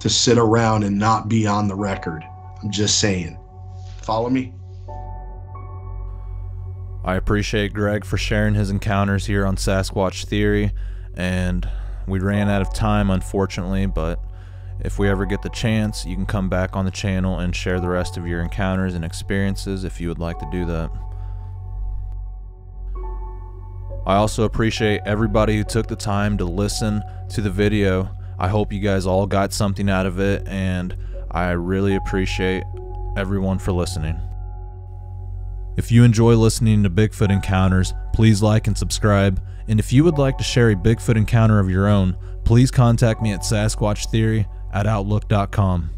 to sit around and not be on the record I'm just saying. Follow me? I appreciate Greg for sharing his encounters here on Sasquatch Theory, and we ran out of time, unfortunately, but if we ever get the chance, you can come back on the channel and share the rest of your encounters and experiences if you would like to do that. I also appreciate everybody who took the time to listen to the video. I hope you guys all got something out of it, and I really appreciate everyone for listening. If you enjoy listening to Bigfoot encounters, please like and subscribe. And if you would like to share a Bigfoot encounter of your own, please contact me at SasquatchTheory at Outlook.com.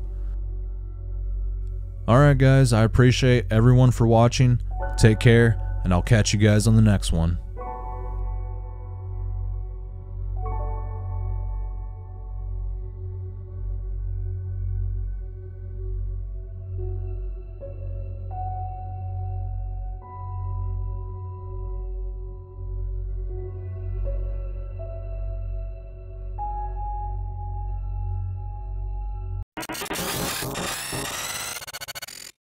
Alright, guys, I appreciate everyone for watching. Take care, and I'll catch you guys on the next one.